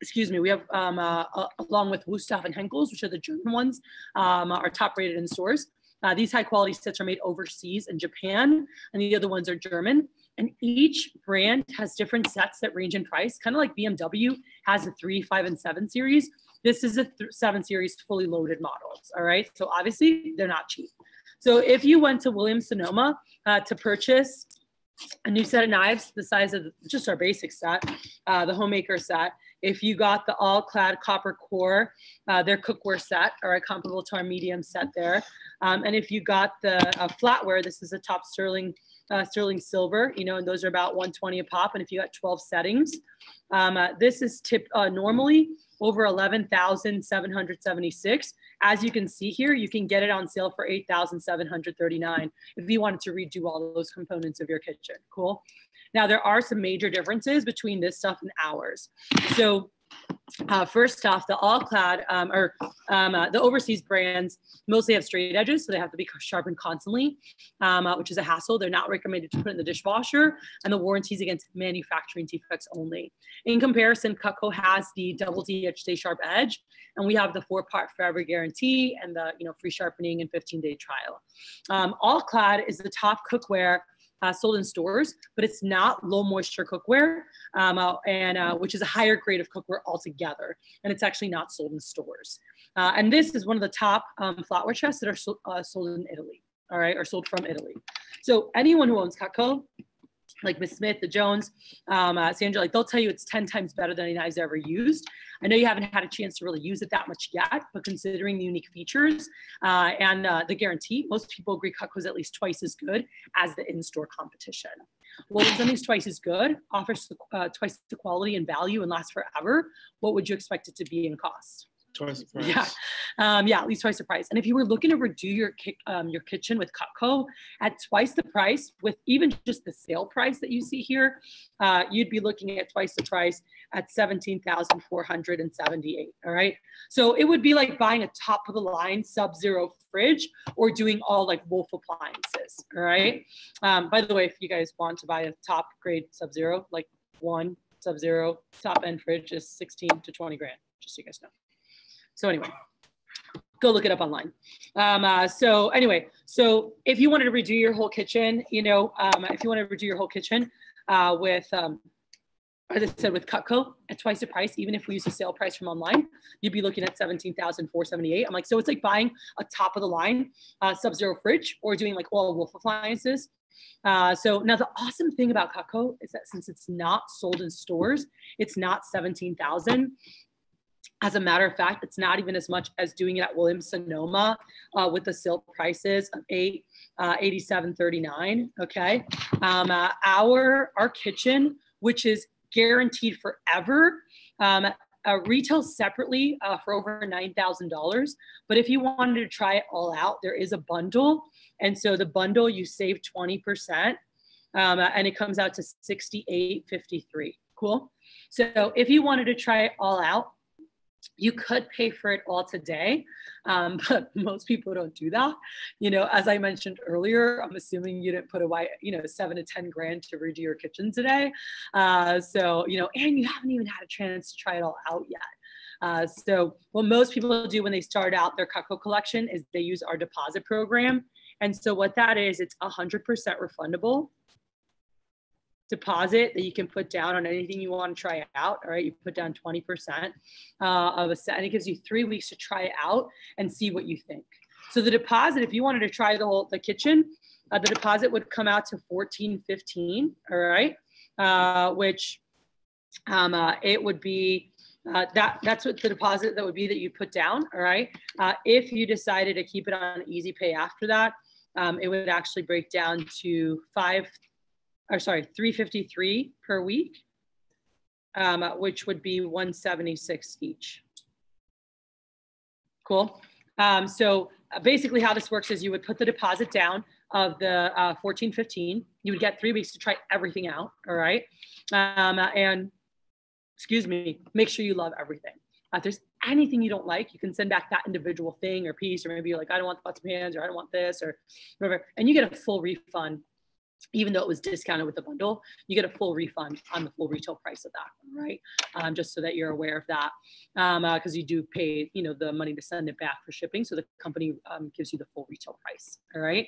Speaker 1: excuse me, we have um, uh, uh, along with Wusthof and Henckels, which are the German ones, um, are top rated in stores. Uh, these high quality sets are made overseas in Japan, and the other ones are German. And each brand has different sets that range in price, kind of like BMW has a three, five, and seven series. This is a th- seven series fully loaded models. All right. So obviously they're not cheap. So if you went to Williams Sonoma uh, to purchase a new set of knives, the size of just our basic set, uh, the homemaker set, if you got the all clad copper core, uh, their cookware set, right, comparable to our medium set there. Um, and if you got the uh, flatware, this is a top sterling uh, sterling silver, you know, and those are about 120 a pop. And if you got 12 settings, um, uh, this is tipped uh, normally over 11,776. As you can see here, you can get it on sale for 8,739 if you wanted to redo all those components of your kitchen. Cool. Now there are some major differences between this stuff and ours. So uh, first off, the all clad um, or um, uh, the overseas brands mostly have straight edges, so they have to be sharpened constantly, um, uh, which is a hassle. They're not recommended to put in the dishwasher, and the warranties against manufacturing defects only. In comparison, Cutco has the double DH Stay Sharp Edge, and we have the four-part forever guarantee and the you know free sharpening and 15-day trial. Um, all clad is the top cookware uh, sold in stores, but it's not low moisture cookware, um, uh, and uh, which is a higher grade of cookware altogether. And it's actually not sold in stores. Uh, and this is one of the top um, flatware chests that are so, uh, sold in Italy, all right, or sold from Italy. So anyone who owns Cutco, like Miss Smith, the Jones, um, uh, Sandra, like they'll tell you it's 10 times better than any knives ever used. I know you haven't had a chance to really use it that much yet, but considering the unique features uh, and uh, the guarantee, most people agree Cutco is at least twice as good as the in-store competition. Well, if something's twice as good, offers uh, twice the quality and value and lasts forever, what would you expect it to be in cost?
Speaker 5: Twice the price.
Speaker 1: Yeah, um, yeah, at least twice the price. And if you were looking to redo your ki- um, your kitchen with Cutco at twice the price, with even just the sale price that you see here, uh, you'd be looking at twice the price at seventeen thousand four hundred and seventy-eight. All right, so it would be like buying a top of the line Sub-Zero fridge or doing all like Wolf appliances. All right. Um, by the way, if you guys want to buy a top grade Sub-Zero, like one Sub-Zero top end fridge is sixteen to twenty grand. Just so you guys know. So anyway, go look it up online. Um, uh, so anyway, so if you wanted to redo your whole kitchen, you know, um, if you wanted to redo your whole kitchen uh, with, um, as I said, with Cutco at twice the price, even if we use the sale price from online, you'd be looking at 17,478. I'm like, so it's like buying a top of the line uh, Sub-Zero fridge or doing like all Wolf appliances. Uh, so now the awesome thing about Cutco is that since it's not sold in stores, it's not 17,000. As a matter of fact, it's not even as much as doing it at Williams Sonoma uh, with the silk prices of eight, uh, 87.39. Okay, um, uh, our our kitchen, which is guaranteed forever, um, uh, retails separately uh, for over nine thousand dollars. But if you wanted to try it all out, there is a bundle, and so the bundle you save twenty percent, um, and it comes out to sixty eight fifty three. Cool. So if you wanted to try it all out you could pay for it all today um, but most people don't do that. You know as i mentioned earlier i'm assuming you didn't put away you know seven to ten grand to redo your kitchen today. Uh, so you know and you haven't even had a chance to try it all out yet. Uh, so what most people do when they start out their Cutco collection is they use our deposit program. And so what that is it's 100% refundable deposit that you can put down on anything you want to try out. All right, you put down 20% uh, of a set, and it gives you three weeks to try it out and see what you think. So the deposit, if you wanted to try the whole the kitchen, uh, the deposit would come out to 1415. All right, uh, which um, uh, it would be. Uh, that that's what the deposit that would be that you put down. All right. Uh, if you decided to keep it on easy pay after that, um, it would actually break down to five or sorry, 353 per week, um, which would be 176 each. Cool. Um, so uh, basically how this works is you would put the deposit down of the uh, 1415. You would get three weeks to try everything out. All right. Um, and excuse me, make sure you love everything. Uh, if there's anything you don't like, you can send back that individual thing or piece, or maybe you're like, I don't want the pots and pans, or I don't want this, or whatever. And you get a full refund even though it was discounted with the bundle, you get a full refund on the full retail price of that, right? Um, just so that you're aware of that, because um, uh, you do pay, you know, the money to send it back for shipping. So the company um, gives you the full retail price, all right?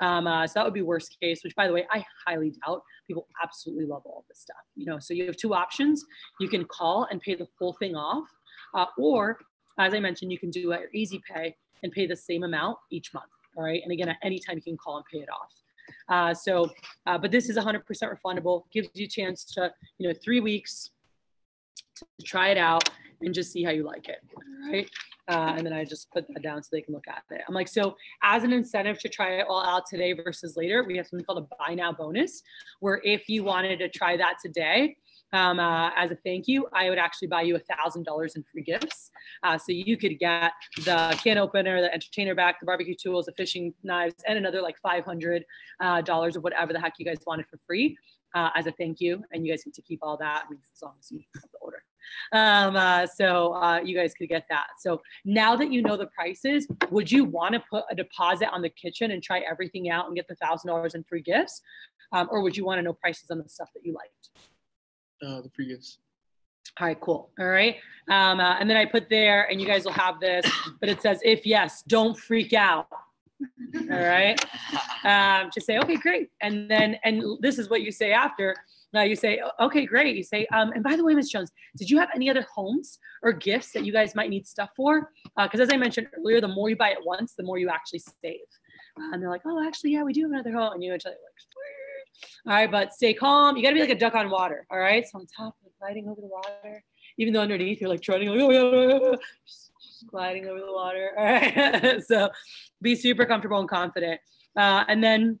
Speaker 1: Um, uh, so that would be worst case, which by the way, I highly doubt people absolutely love all this stuff, you know? So you have two options. You can call and pay the full thing off, uh, or as I mentioned, you can do your easy pay and pay the same amount each month, all right? And again, at any time you can call and pay it off. Uh, so, uh, but this is 100% refundable, gives you a chance to, you know, three weeks to try it out and just see how you like it. Right. Uh, and then I just put that down so they can look at it. I'm like, so as an incentive to try it all out today versus later, we have something called a buy now bonus, where if you wanted to try that today, um, uh, as a thank you, I would actually buy you a thousand dollars in free gifts. Uh, so you could get the can opener, the entertainer back, the barbecue tools, the fishing knives, and another like five hundred uh, dollars of whatever the heck you guys wanted for free uh, as a thank you. And you guys get to keep all that as long as you have the order. Um, uh, so uh, you guys could get that. So now that you know the prices, would you want to put a deposit on the kitchen and try everything out and get the thousand dollars in free gifts, um, or would you want to know prices on the stuff that you liked?
Speaker 5: Uh, the gifts.
Speaker 1: All right, cool. All right. Um, uh, and then I put there, and you guys will have this, but it says, if yes, don't freak out. All right. Um, just say, okay, great. And then, and this is what you say after. Now you say, okay, great. You say, um, and by the way, Ms. Jones, did you have any other homes or gifts that you guys might need stuff for? Because as I mentioned earlier, the more you buy at once, the more you actually save. Uh, and they're like, oh, actually, yeah, we do have another home. And you actually like. All right, but stay calm. You got to be like a duck on water. All right. So on top, like gliding over the water, even though underneath you're like treading, like, oh, yeah, yeah, yeah. Just, gliding over the water. All right. so be super comfortable and confident. Uh, and then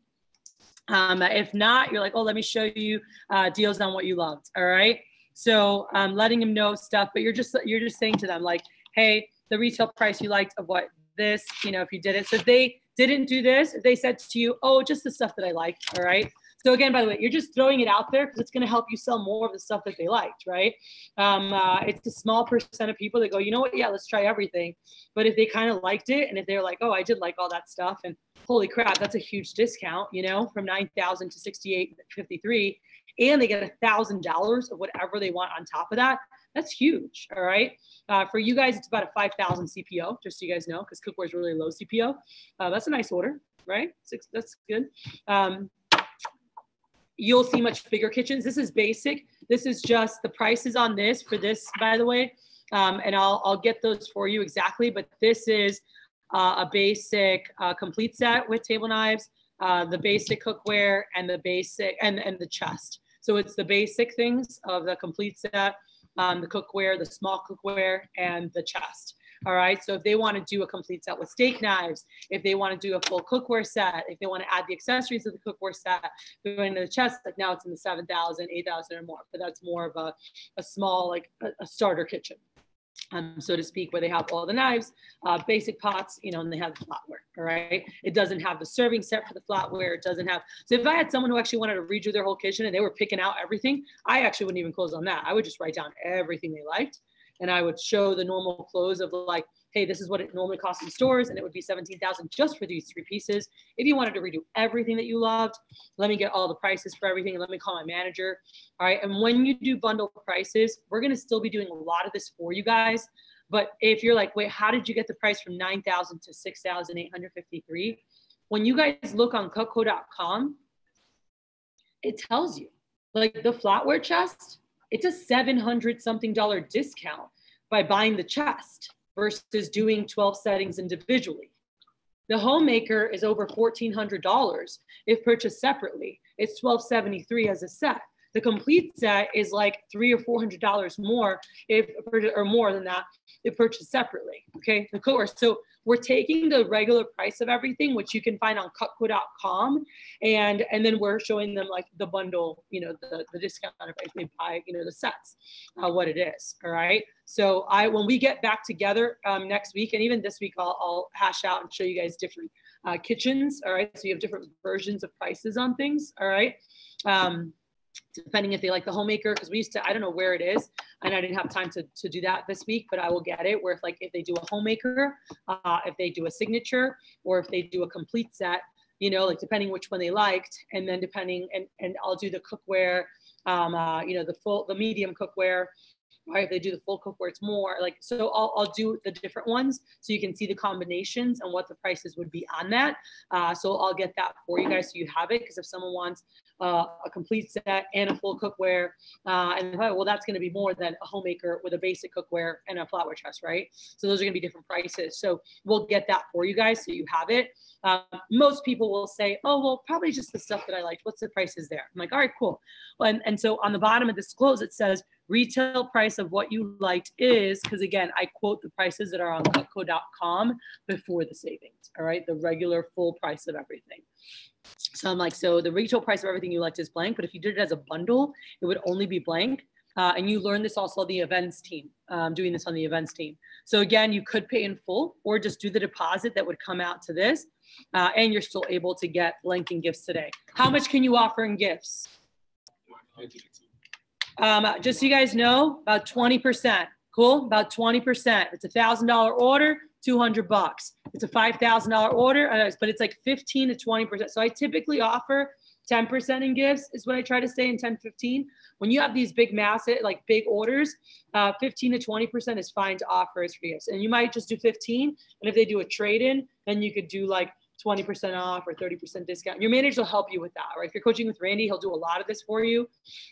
Speaker 1: um, if not, you're like, oh, let me show you uh, deals on what you loved. All right. So um, letting them know stuff, but you're just you're just saying to them like, hey, the retail price you liked of what this, you know, if you did it. So they didn't do this, if they said to you, oh, just the stuff that I liked. All right. So again, by the way, you're just throwing it out there because it's going to help you sell more of the stuff that they liked, right? Um, uh, it's a small percent of people that go, you know what? Yeah, let's try everything. But if they kind of liked it, and if they're like, oh, I did like all that stuff, and holy crap, that's a huge discount, you know, from nine thousand to sixty-eight fifty-three, and they get a thousand dollars of whatever they want on top of that. That's huge. All right. Uh, for you guys, it's about a 5,000 CPO, just so you guys know, because cookware is really low CPO. Uh, that's a nice order, right? Six, that's good. Um, you'll see much bigger kitchens. This is basic. This is just the prices on this for this, by the way. Um, and I'll, I'll get those for you exactly. But this is uh, a basic uh, complete set with table knives, uh, the basic cookware, and the basic and, and the chest. So it's the basic things of the complete set, um, the cookware, the small cookware, and the chest. All right. So if they want to do a complete set with steak knives, if they want to do a full cookware set, if they want to add the accessories of the cookware set, going to the chest, like now it's in the 7,000, 8,000 or more, but that's more of a, a small, like a, a starter kitchen. Um, so to speak, where they have all the knives, uh, basic pots, you know, and they have the flatware. All right. It doesn't have the serving set for the flatware. It doesn't have. So if I had someone who actually wanted to redo their whole kitchen and they were picking out everything, I actually wouldn't even close on that. I would just write down everything they liked and I would show the normal close of like, hey, this is what it normally costs in stores, and it would be 17,000 just for these three pieces. If you wanted to redo everything that you loved, let me get all the prices for everything and let me call my manager. All right. And when you do bundle prices, we're going to still be doing a lot of this for you guys. But if you're like, wait, how did you get the price from 9,000 to 6,853? When you guys look on cutco.com, it tells you like the flatware chest, it's a 700 something dollar discount by buying the chest versus doing 12 settings individually. The homemaker is over $1,400 if purchased separately. It's 1273 as a set. The complete set is like three or four hundred dollars more if or more than that if purchased separately. Okay, the course. So we're taking the regular price of everything, which you can find on cutco.com, and and then we're showing them like the bundle, you know, the the discount price they buy, you know, the sets, uh, what it is. All right. So I when we get back together um, next week, and even this week, I'll, I'll hash out and show you guys different uh, kitchens. All right. So you have different versions of prices on things. All right. Um, depending if they like the homemaker because we used to i don't know where it is and i didn't have time to, to do that this week but i will get it where if like if they do a homemaker uh, if they do a signature or if they do a complete set you know like depending which one they liked and then depending and and i'll do the cookware um, uh, you know the full the medium cookware right? If they do the full cookware, it's more like, so I'll, I'll do the different ones so you can see the combinations and what the prices would be on that. Uh, so I'll get that for you guys so you have it. Because if someone wants uh, a complete set and a full cookware, uh, and well, that's going to be more than a homemaker with a basic cookware and a flatware chest, right? So those are going to be different prices. So we'll get that for you guys so you have it. Uh, most people will say, oh, well, probably just the stuff that I liked. What's the prices there? I'm like, all right, cool. And, and so on the bottom of this close, it says retail price of what you liked is, because again, I quote the prices that are on cutco.com before the savings, all right? The regular full price of everything. So I'm like, so the retail price of everything you liked is blank, but if you did it as a bundle, it would only be blank. Uh, and you learn this also the events team, um, doing this on the events team. So again, you could pay in full or just do the deposit that would come out to this. Uh, and you're still able to get Lincoln gifts today. How much can you offer in gifts? Um, just so you guys know, about 20%. Cool, about 20%. It's a thousand dollar order, 200 bucks. It's a $5,000 order, but it's like 15 to 20%. So I typically offer 10% in gifts is what I try to say in 10, 15. When you have these big massive, like big orders, uh, 15 to 20% is fine to offer as for gifts. And you might just do 15. And if they do a trade in, then you could do like 20% off or 30% discount. Your manager will help you with that, right? If you're coaching with Randy, he'll do a lot of this for you.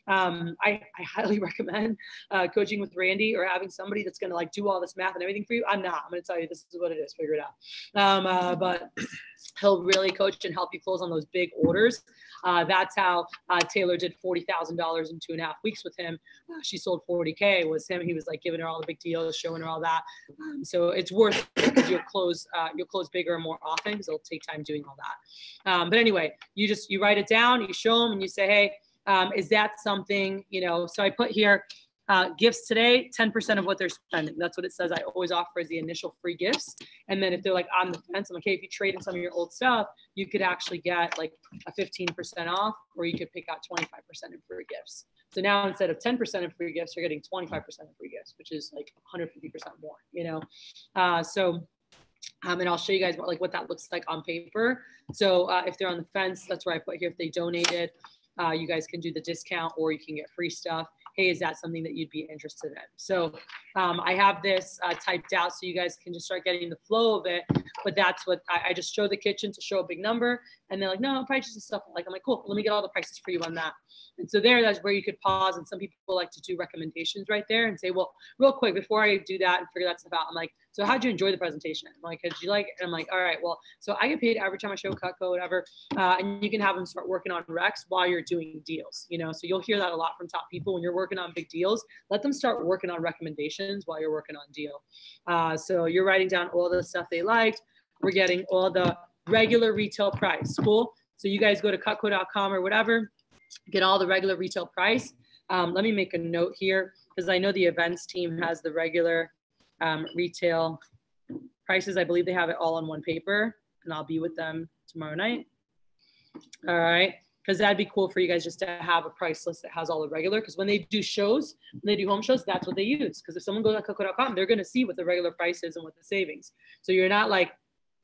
Speaker 1: Um, I, I highly recommend uh, coaching with Randy or having somebody that's going to like do all this math and everything for you. I'm not. I'm going to tell you this is what it is. Figure it out. Um, uh, but he'll really coach and help you close on those big orders. Uh, that's how uh, Taylor did forty thousand dollars in two and a half weeks with him. Uh, she sold forty k. Was him? He was like giving her all the big deals, showing her all that. Um, so it's worth it because you'll close uh, you'll close bigger and more often because it'll take time doing all that. Um, but anyway, you just you write it down, you show them, and you say, hey, um, is that something you know? So I put here. Uh, gifts today, 10% of what they're spending. That's what it says. I always offer as the initial free gifts. And then if they're like on the fence, I'm like, hey, if you trade in some of your old stuff, you could actually get like a 15% off, or you could pick out 25% in free gifts. So now instead of 10% of free gifts, you're getting 25% of free gifts, which is like 150% more, you know? Uh, so, um, and I'll show you guys what, like what that looks like on paper. So uh, if they're on the fence, that's where I put here. If they donated, uh, you guys can do the discount or you can get free stuff hey, is that something that you'd be interested in? So um, I have this uh, typed out so you guys can just start getting the flow of it. But that's what I, I, just show the kitchen to show a big number. And they're like, no, prices and stuff. Like, I'm like, cool, let me get all the prices for you on that. And so there, that's where you could pause. And some people like to do recommendations right there and say, well, real quick, before I do that and figure that stuff out, I'm like, so how'd you enjoy the presentation? I'm like, did you like? And I'm like, all right, well, so I get paid every time I show Cutco, whatever. Uh, and you can have them start working on Rex while you're doing deals, you know? So you'll hear that a lot from top people when you're working on big deals. Let them start working on recommendations while you're working on deal. Uh, so you're writing down all the stuff they liked. We're getting all the regular retail price. Cool. So you guys go to cutco.com or whatever, get all the regular retail price. Um, let me make a note here because I know the events team has the regular um, retail prices. I believe they have it all on one paper, and I'll be with them tomorrow night. All right, because that'd be cool for you guys just to have a price list that has all the regular. Because when they do shows, when they do home shows, that's what they use. Because if someone goes on Cutco.com, they're going to see what the regular price is and what the savings. So you're not like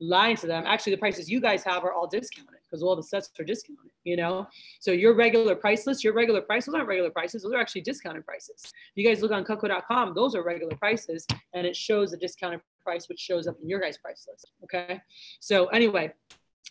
Speaker 1: lying to them. Actually, the prices you guys have are all discounted because all the sets are discounted, you know? So your regular price list, your regular prices aren't regular prices. Those are actually discounted prices. You guys look on Cutco.com, those are regular prices and it shows the discounted price, which shows up in your guys' price list. Okay. So anyway,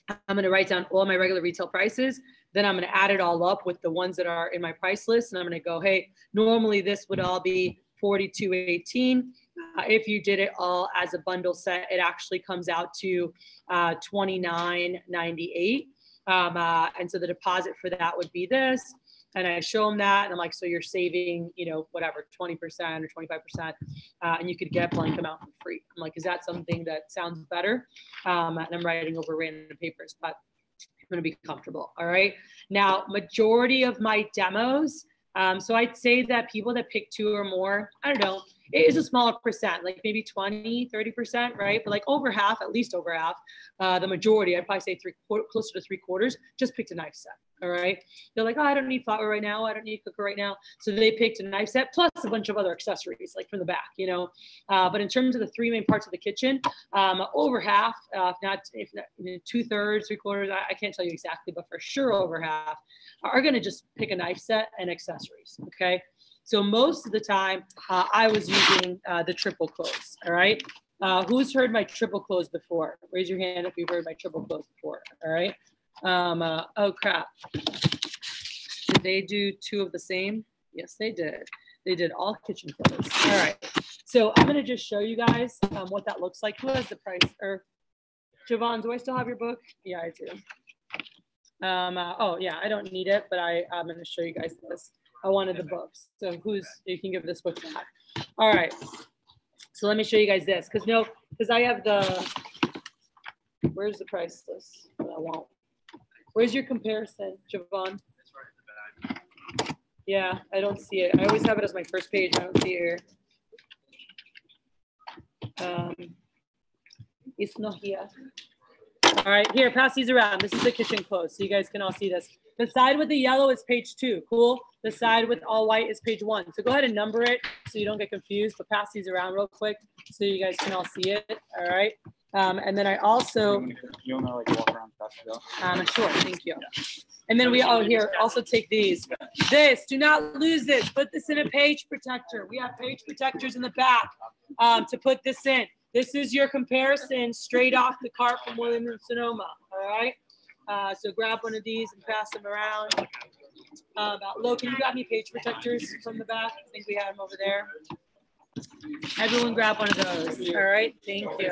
Speaker 1: I'm going to write down all my regular retail prices. Then I'm going to add it all up with the ones that are in my price list. And I'm going to go, hey, normally this would all be 42.18. Uh, if you did it all as a bundle set, it actually comes out to uh, 29.98. Um, uh, and so the deposit for that would be this. And I show them that, and I'm like, so you're saving, you know, whatever, 20% or 25%, uh, and you could get blank amount for free. I'm like, is that something that sounds better? Um, and I'm writing over random papers, but I'm going to be comfortable. All right. Now, majority of my demos. Um, so I'd say that people that pick two or more, I don't know, it is a smaller percent, like maybe 20, 30%, right? But like over half, at least over half, uh, the majority, I'd probably say three closer to three quarters, just picked a knife set. All right. They're like, oh, I don't need flour right now. I don't need cooker right now. So they picked a knife set plus a bunch of other accessories, like from the back, you know. Uh, but in terms of the three main parts of the kitchen, um, over half, uh, if not, if not you know, two thirds, three quarters, I, I, can't tell you exactly, but for sure over half are going to just pick a knife set and accessories. Okay. So most of the time, uh, I was using uh, the triple close. All right. Uh, who's heard my triple close before? Raise your hand if you've heard my triple close before. All right. Um, uh, oh crap. Did they do two of the same? Yes, they did. They did all kitchen close. All right. So I'm gonna just show you guys um, what that looks like. Who has the price? Or Javon, do I still have your book? Yeah, I do. Um, uh, oh yeah, I don't need it, but I, I'm gonna show you guys this. I wanted the books. So who's, you can give this book back. All right. So let me show you guys this. Cause no, cause I have the, where's the price list? I won't. Where's your comparison, Javon? Yeah, I don't see it. I always have it as my first page. I don't see it here. Um, it's not here. All right, here, pass these around. This is the kitchen close, so you guys can all see this. The side with the yellow is page two. Cool. The side with all white is page one. So go ahead and number it so you don't get confused, but pass these around real quick so you guys can all see it. All right. Um, and then I also.
Speaker 10: You'll know, like, walk around
Speaker 1: Um, sure. Thank you. And then we, all here, also take these. This, do not lose this. Put this in a page protector. We have page protectors in the back um, to put this in. This is your comparison straight off the cart from Williams Sonoma, all right? Uh, so grab one of these and pass them around. Uh, about, Lo, can you grab me page protectors from the back? I think we had them over there. Everyone grab one of those, all right? Thank you.